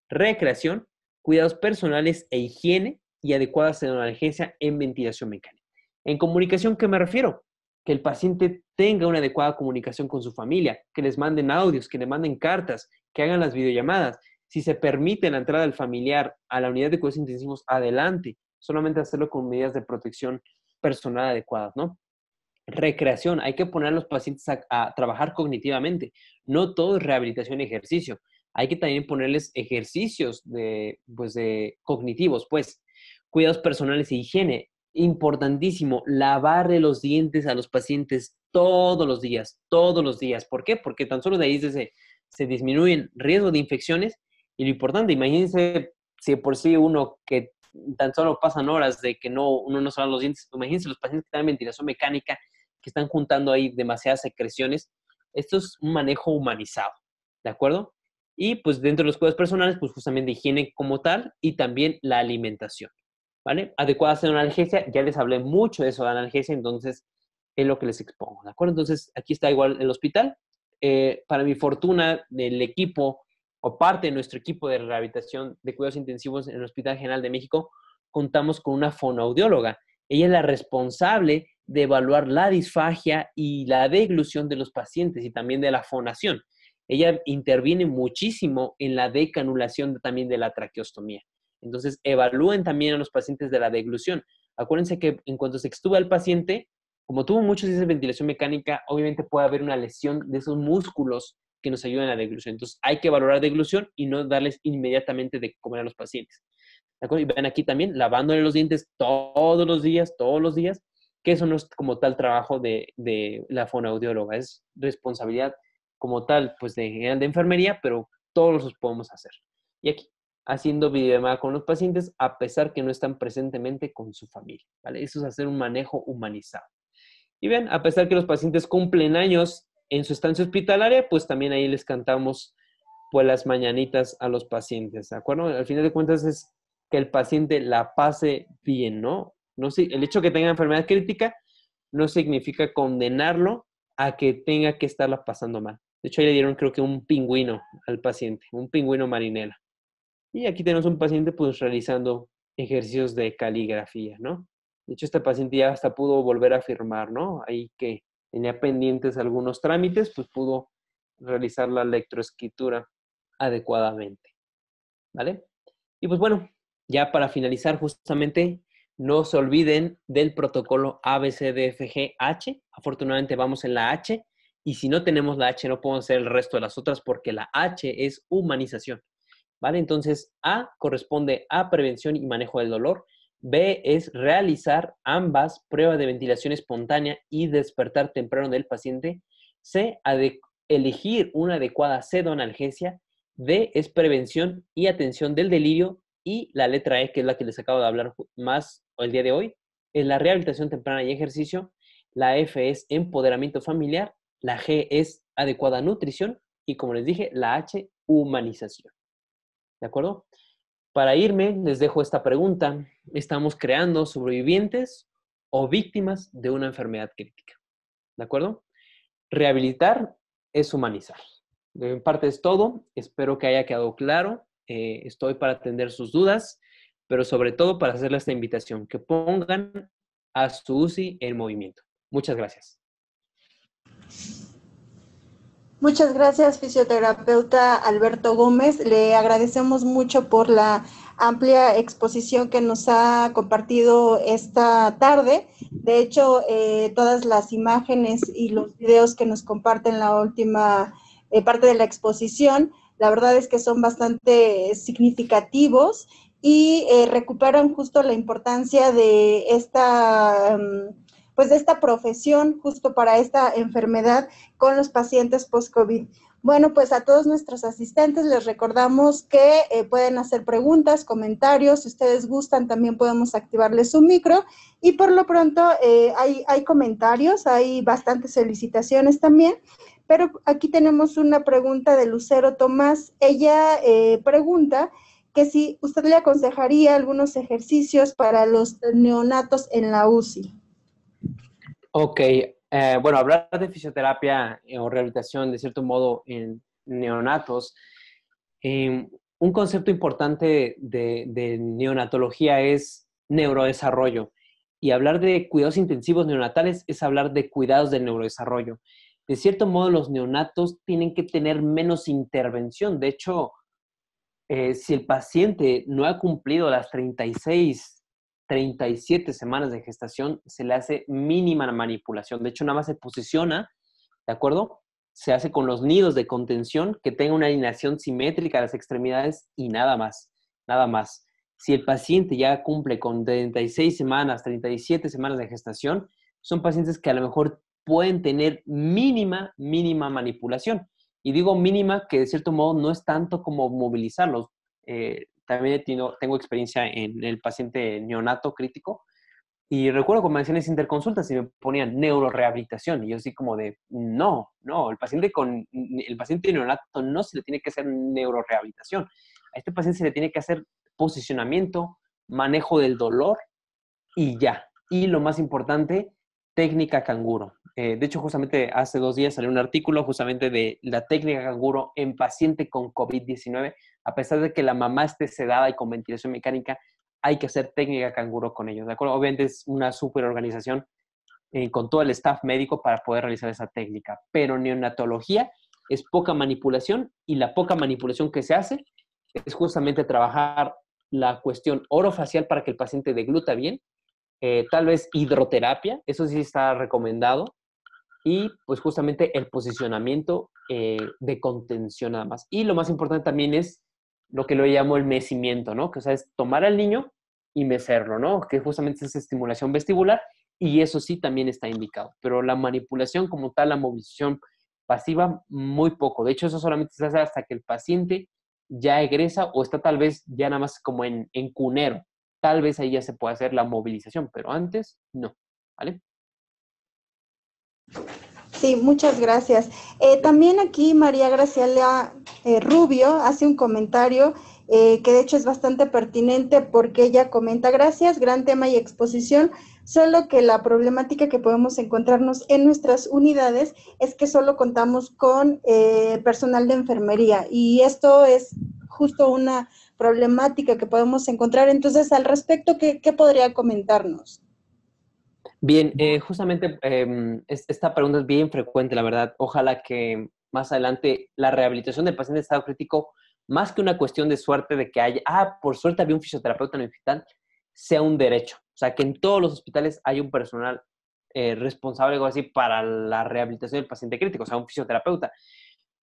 recreación, cuidados personales e higiene y adecuadas en emergencia en ventilación mecánica. En comunicación, ¿qué me refiero? Que el paciente tenga una adecuada comunicación con su familia, que les manden audios, que le manden cartas, que hagan las videollamadas. Si se permite la entrada del familiar a la unidad de cuidados intensivos, adelante. Solamente hacerlo con medidas de protección personal adecuadas, ¿no? Recreación, hay que poner a los pacientes a, trabajar cognitivamente. No todo es rehabilitación y ejercicio. Hay que también ponerles ejercicios de, pues de cognitivos, pues. Cuidados personales e higiene importantísimo, lavarle los dientes a los pacientes todos los días, todos los días. ¿Por qué? Porque tan solo de ahí se, se disminuyen riesgos de infecciones y lo importante, imagínense si por sí uno que tan solo pasan horas de que no, uno no se lava los dientes, imagínense los pacientes que están en ventilación mecánica, que están juntando ahí demasiadas secreciones. Esto es un manejo humanizado, ¿de acuerdo? Y pues dentro de los cuidados personales, pues justamente higiene como tal y también la alimentación. ¿Vale? Adecuada a una analgesia, ya les hablé mucho de eso de analgesia, entonces es lo que les expongo, ¿de acuerdo? Entonces, aquí está igual el hospital. Eh, para mi fortuna, el equipo o parte de nuestro equipo de rehabilitación de cuidados intensivos en el Hospital General de México, contamos con una fonoaudióloga. Ella es la responsable de evaluar la disfagia y la deglución de los pacientes y también de la fonación. Ella interviene muchísimo en la decanulación también de la traqueostomía. Entonces, evalúen también a los pacientes de la deglución. Acuérdense que en cuanto se extuba el paciente, como tuvo muchos días de ventilación mecánica, obviamente puede haber una lesión de esos músculos que nos ayudan a la deglución. Entonces, hay que valorar deglución y no darles inmediatamente de comer a los pacientes. ¿De acuerdo? Y ven aquí también, lavándole los dientes todos los días, todos los días, que eso no es como tal trabajo de, de la fonoaudióloga, es responsabilidad como tal, pues de, de enfermería, pero todos los podemos hacer. Y aquí haciendo videollamada con los pacientes a pesar que no están presentemente con su familia, ¿vale? Eso es hacer un manejo humanizado. Y bien, a pesar que los pacientes cumplen años en su estancia hospitalaria, pues también ahí les cantamos pues las mañanitas a los pacientes, ¿de acuerdo? Al final de cuentas es que el paciente la pase bien, ¿no? no el hecho de que tenga enfermedad crítica no significa condenarlo a que tenga que estarla pasando mal. De hecho, ahí le dieron creo que un pingüino al paciente, un pingüino marinela. Y aquí tenemos un paciente pues realizando ejercicios de caligrafía, ¿no? De hecho, este paciente ya hasta pudo volver a firmar, ¿no? Ahí que tenía pendientes algunos trámites, pues pudo realizar la lectroescritura adecuadamente, ¿vale? Y pues bueno, ya para finalizar justamente, no se olviden del protocolo ABCDFGH. Afortunadamente vamos en la H y si no tenemos la H no podemos hacer el resto de las otras porque la H es humanización. ¿Vale? Entonces, A corresponde a prevención y manejo del dolor. B es realizar ambas pruebas de ventilación espontánea y despertar temprano del paciente. C, elegir una adecuada pseudoanalgesia. D es prevención y atención del delirio. Y la letra E, que es la que les acabo de hablar más el día de hoy, es la rehabilitación temprana y ejercicio. La F es empoderamiento familiar. La G es adecuada nutrición. Y como les dije, la H, humanización. ¿De acuerdo? Para irme, les dejo esta pregunta. ¿Estamos creando sobrevivientes o víctimas de una enfermedad crítica? ¿De acuerdo? Rehabilitar es humanizar. En parte es todo. Espero que haya quedado claro. Eh, estoy para atender sus dudas, pero sobre todo para hacerles esta invitación, que pongan a su UCI en movimiento. Muchas gracias. Muchas gracias, fisioterapeuta Alberto Gómez. Le agradecemos mucho por la amplia exposición que nos ha compartido esta tarde. De hecho, eh, todas las imágenes y los videos que nos comparten la última eh, parte de la exposición, la verdad es que son bastante significativos y eh, recuperan justo la importancia de esta... Mm, pues de esta profesión justo para esta enfermedad con los pacientes post-COVID. Bueno, pues a todos nuestros asistentes les recordamos que eh, pueden hacer preguntas, comentarios, si ustedes gustan también podemos activarles su micro y por lo pronto eh, hay, comentarios, hay bastantes felicitaciones también, pero aquí tenemos una pregunta de Lucero Tomás. Ella eh, pregunta que si usted le aconsejaría algunos ejercicios para los neonatos en la UCI. Ok, eh, bueno, hablar de fisioterapia eh, o rehabilitación de cierto modo en neonatos, em, un concepto importante de, neonatología es neurodesarrollo. Y hablar de cuidados intensivos neonatales es hablar de cuidados del neurodesarrollo. De cierto modo, los neonatos tienen que tener menos intervención. De hecho, eh, si el paciente no ha cumplido las 36 37 semanas de gestación se le hace mínima manipulación. De hecho, nada más se posiciona, ¿de acuerdo? Se hace con los nidos de contención que tenga una alineación simétrica a las extremidades y nada más, nada más. Si el paciente ya cumple con 36 semanas, 37 semanas de gestación, son pacientes que a lo mejor pueden tener mínima, mínima manipulación. Y digo mínima que de cierto modo no es tanto como movilizarlos. Eh, también tengo, experiencia en el paciente neonato crítico. Y recuerdo convenciones interconsultas y me ponían neurorehabilitación. Y yo así como de, no, no, el paciente, con, el paciente neonato no se le tiene que hacer neurorehabilitación. A este paciente se le tiene que hacer posicionamiento, manejo del dolor y ya. Y lo más importante, técnica canguro. Eh, de hecho, justamente hace dos días salió un artículo justamente de la técnica canguro en paciente con COVID-19. A pesar de que la mamá esté sedada y con ventilación mecánica, hay que hacer técnica canguro con ellos, ¿de acuerdo? Obviamente es una súper organización eh, con todo el staff médico para poder realizar esa técnica. Pero neonatología es poca manipulación y la poca manipulación que se hace es justamente trabajar la cuestión orofacial para que el paciente degluta bien, eh, tal vez hidroterapia, eso sí está recomendado, y pues justamente el posicionamiento eh, de contención nada más. Y lo más importante también es lo que lo llamo el mecimiento, ¿no? Que es tomar al niño y mecerlo, ¿no? Que justamente es estimulación vestibular y eso sí también está indicado. Pero la manipulación como tal, la movilización pasiva, muy poco. De hecho, eso solamente se hace hasta que el paciente ya egresa o está tal vez ya nada más como en, en cunero. Tal vez ahí ya se puede hacer la movilización, pero antes no, ¿vale? Sí, muchas gracias. Eh, también aquí María Graciela eh, Rubio hace un comentario eh, que de hecho es bastante pertinente porque ella comenta, gracias, gran tema y exposición, solo que la problemática que podemos encontrarnos en nuestras unidades es que solo contamos con eh, personal de enfermería y esto es justo una problemática que podemos encontrar. Entonces, al respecto, ¿qué, podría comentarnos? Bien, eh, justamente em, esta pregunta es bien frecuente, la verdad. Ojalá que más adelante la rehabilitación del paciente de estado crítico más que una cuestión de suerte de que haya, ah, por suerte había un fisioterapeuta en el hospital, sea un derecho. O sea, que en todos los hospitales hay un personal eh, responsable, algo así, para la rehabilitación del paciente crítico, o sea, un fisioterapeuta.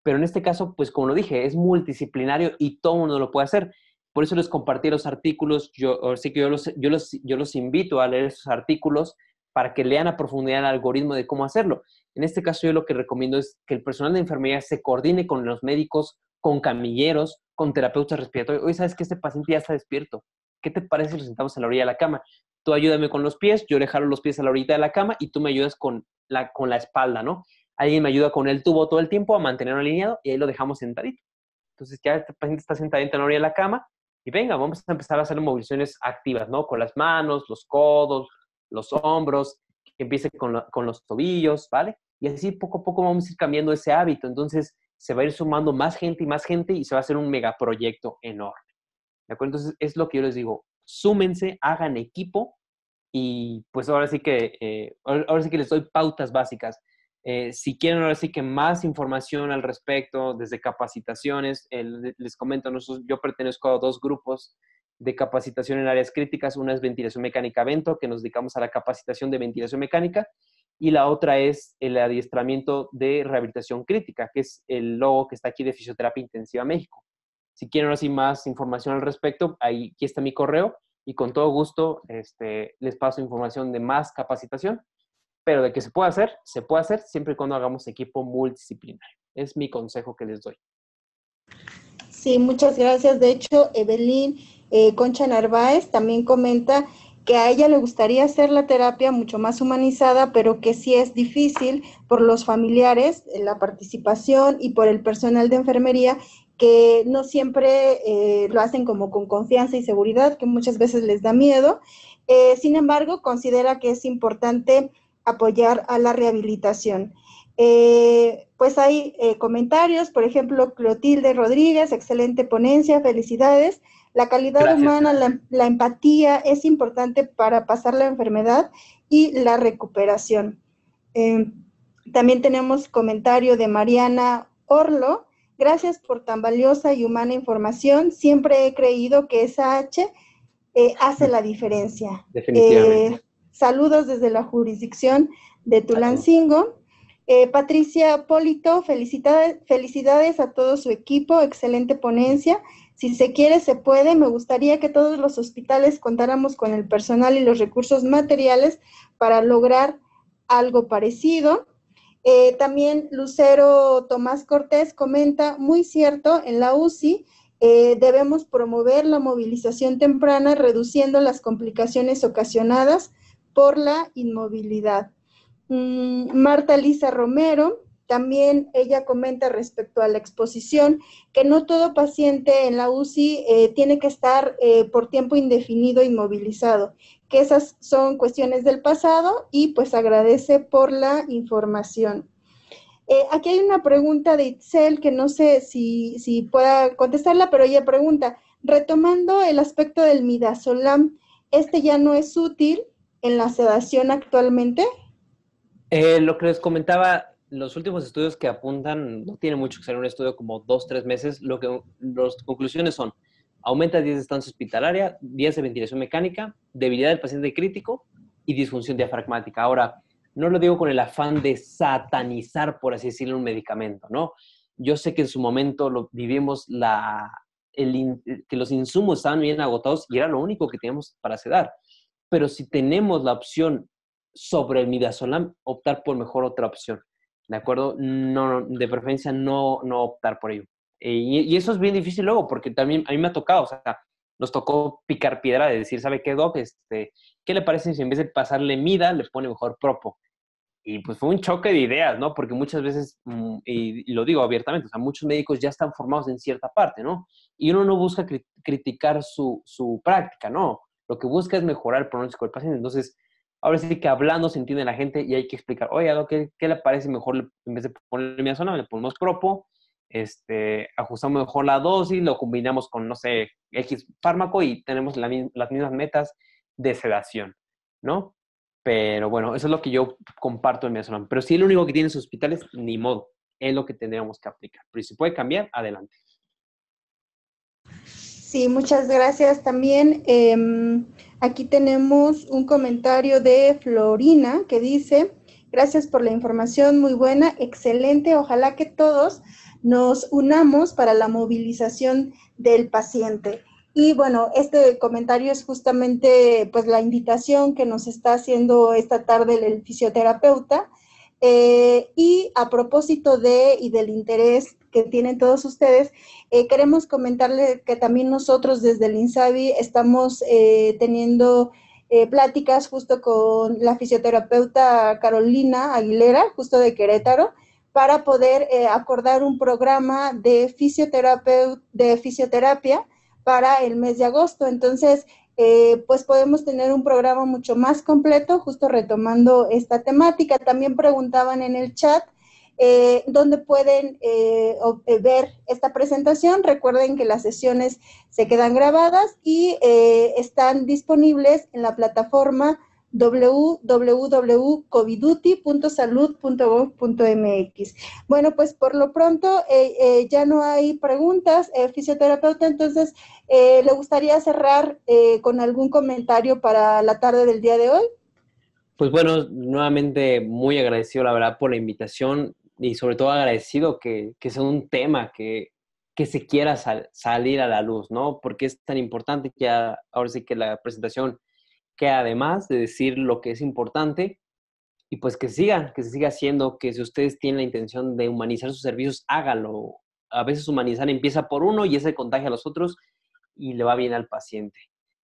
Pero en este caso, pues como lo dije, es multidisciplinario y todo mundo lo puede hacer. Por eso les compartí los artículos, yo, así que yo los, yo, los, yo los invito a leer esos artículos para que lean a profundidad el algoritmo de cómo hacerlo. En este caso, yo lo que recomiendo es que el personal de enfermería se coordine con los médicos con camilleros, con terapeutas respiratorios. Oye, ¿sabes que este paciente ya está despierto? ¿Qué te parece si lo sentamos a la orilla de la cama? Tú ayúdame con los pies, yo le jalo los pies a la orilla de la cama y tú me ayudas con la, con la espalda, ¿no? Alguien me ayuda con el tubo todo el tiempo a mantenerlo alineado y ahí lo dejamos sentadito. Entonces ya este paciente está sentadito en la orilla de la cama y venga, vamos a empezar a hacer movilizaciones activas, ¿no? Con las manos, los codos, los hombros, que empiece con, con los tobillos, ¿vale? Y así poco a poco vamos a ir cambiando ese hábito. Entonces, se va a ir sumando más gente y más gente y se va a hacer un megaproyecto enorme. ¿De acuerdo? Entonces, es lo que yo les digo, súmense, hagan equipo y pues ahora sí que, eh, ahora, sí que les doy pautas básicas. Eh, si quieren ahora sí que más información al respecto, desde capacitaciones, les comento, nosotros, yo pertenezco a dos grupos de capacitación en áreas críticas. Una es ventilación mecánica Vento, que nos dedicamos a la capacitación de ventilación mecánica, y la otra es el adiestramiento de rehabilitación crítica, que es el logo que está aquí de Fisioterapia Intensiva México. Si quieren así más información al respecto, ahí, aquí está mi correo y con todo gusto este, les paso información de más capacitación, pero de que se puede hacer, se puede hacer siempre y cuando hagamos equipo multidisciplinario. Es mi consejo que les doy. Sí, muchas gracias. De hecho, Evelyn eh, Concha Narváez también comenta que a ella le gustaría hacer la terapia mucho más humanizada, pero que sí es difícil por los familiares, la participación y por el personal de enfermería que no siempre eh, lo hacen como con confianza y seguridad, que muchas veces les da miedo. Eh, sin embargo, considera que es importante apoyar a la rehabilitación. Eh, pues hay comentarios, por ejemplo, Clotilde Rodríguez, excelente ponencia, felicidades. La calidad humana, la, empatía es importante para pasar la enfermedad y la recuperación. Eh, también tenemos comentario de Mariana Orlo. Gracias por tan valiosa y humana información. Siempre he creído que esa H eh, hace la diferencia. Definitivamente. Eh, saludos desde la jurisdicción de Tulancingo. Patricia Polito, felicidades, felicidades a todo su equipo, excelente ponencia. Si se quiere, se puede. Me gustaría que todos los hospitales contáramos con el personal y los recursos materiales para lograr algo parecido. Eh, también Lucero Tomás Cortés comenta, muy cierto, en la UCI eh, debemos promover la movilización temprana reduciendo las complicaciones ocasionadas por la inmovilidad. Mm, Marta Lisa Romero también ella comenta respecto a la exposición que no todo paciente en la UCI eh, tiene que estar eh, por tiempo indefinido inmovilizado, que esas son cuestiones del pasado y pues agradece por la información. Eh, aquí hay una pregunta de Itzel que no sé si, si pueda contestarla, pero ella pregunta, retomando el aspecto del midazolam, ¿este ya no es útil en la sedación actualmente? lo que les comentaba, los últimos estudios que apuntan, no tiene mucho que ser un estudio como dos, tres meses, lo que las conclusiones son, aumenta días de estancia hospitalaria, días de ventilación mecánica, debilidad del paciente crítico y disfunción diafragmática. Ahora, no lo digo con el afán de satanizar, por así decirlo, un medicamento, ¿no? Yo sé que en su momento lo, vivimos la, que los insumos estaban bien agotados y era lo único que teníamos para sedar. Pero si tenemos la opción sobre el midazolam, optar por mejor otra opción. ¿De acuerdo? No, de preferencia no, no optar por ello. Y, eso es bien difícil luego, porque también a mí me ha tocado, o sea, nos tocó picar piedra de decir, ¿sabe qué, Doc? Este, ¿Qué le parece si en vez de pasarle mida, le pone mejor propo? y pues fue un choque de ideas, ¿no? Porque muchas veces, mm, y lo digo abiertamente, o sea, muchos médicos ya están formados en cierta parte, ¿no? Y uno no busca criticar su, su práctica, ¿no? Lo que busca es mejorar el pronóstico del paciente. Entonces, ahora sí que hablando se entiende la gente y hay que explicar, oye, ¿qué, le parece mejor en vez de ponerle miazona, le ponemos propo, este, ajustamos mejor la dosis, lo combinamos con, no sé, X fármaco y tenemos las mismas metas de sedación, ¿no? Pero bueno, eso es lo que yo comparto en mi zona. Pero si es lo único que tiene sus hospitales, ni modo, es lo que tendríamos que aplicar. Pero si puede cambiar, adelante. Sí, muchas gracias también. Em, aquí tenemos un comentario de Florina que dice, gracias por la información, muy buena, excelente. Ojalá que todos nos unamos para la movilización del paciente. Y bueno, este comentario es justamente pues la invitación que nos está haciendo esta tarde el fisioterapeuta. Eh, y a propósito de y del interés que tienen todos ustedes, eh, queremos comentarle que también nosotros desde el INSABI estamos eh, teniendo pláticas justo con la fisioterapeuta Carolina Aguilera, justo de Querétaro, para poder acordar un programa de, de fisioterapia para el mes de agosto. Entonces, eh, pues podemos tener un programa mucho más completo, justo retomando esta temática. También preguntaban en el chat eh, dónde pueden eh, ver esta presentación. Recuerden que las sesiones se quedan grabadas y están disponibles en la plataforma www.coviduty.salud.gov.mx. Bueno, pues por lo pronto eh, eh, ya no hay preguntas, eh, fisioterapeuta, entonces le gustaría cerrar con algún comentario para la tarde del día de hoy. Pues bueno, nuevamente muy agradecido, la verdad, por la invitación y sobre todo agradecido que, que sea un tema que, que se quiera salir a la luz, ¿no? Porque es tan importante que ahora sí que la presentación que además de decir lo que es importante, y pues que sigan, que se siga haciendo, que si ustedes tienen la intención de humanizar sus servicios, hágalo. A veces humanizar empieza por uno y ese contagia a los otros y le va bien al paciente.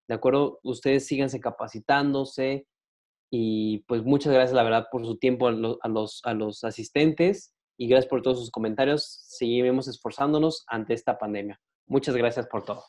¿De acuerdo? Ustedes síganse capacitándose y pues muchas gracias, la verdad, por su tiempo a los, a los, asistentes y gracias por todos sus comentarios. Seguimos esforzándonos ante esta pandemia. Muchas gracias por todo.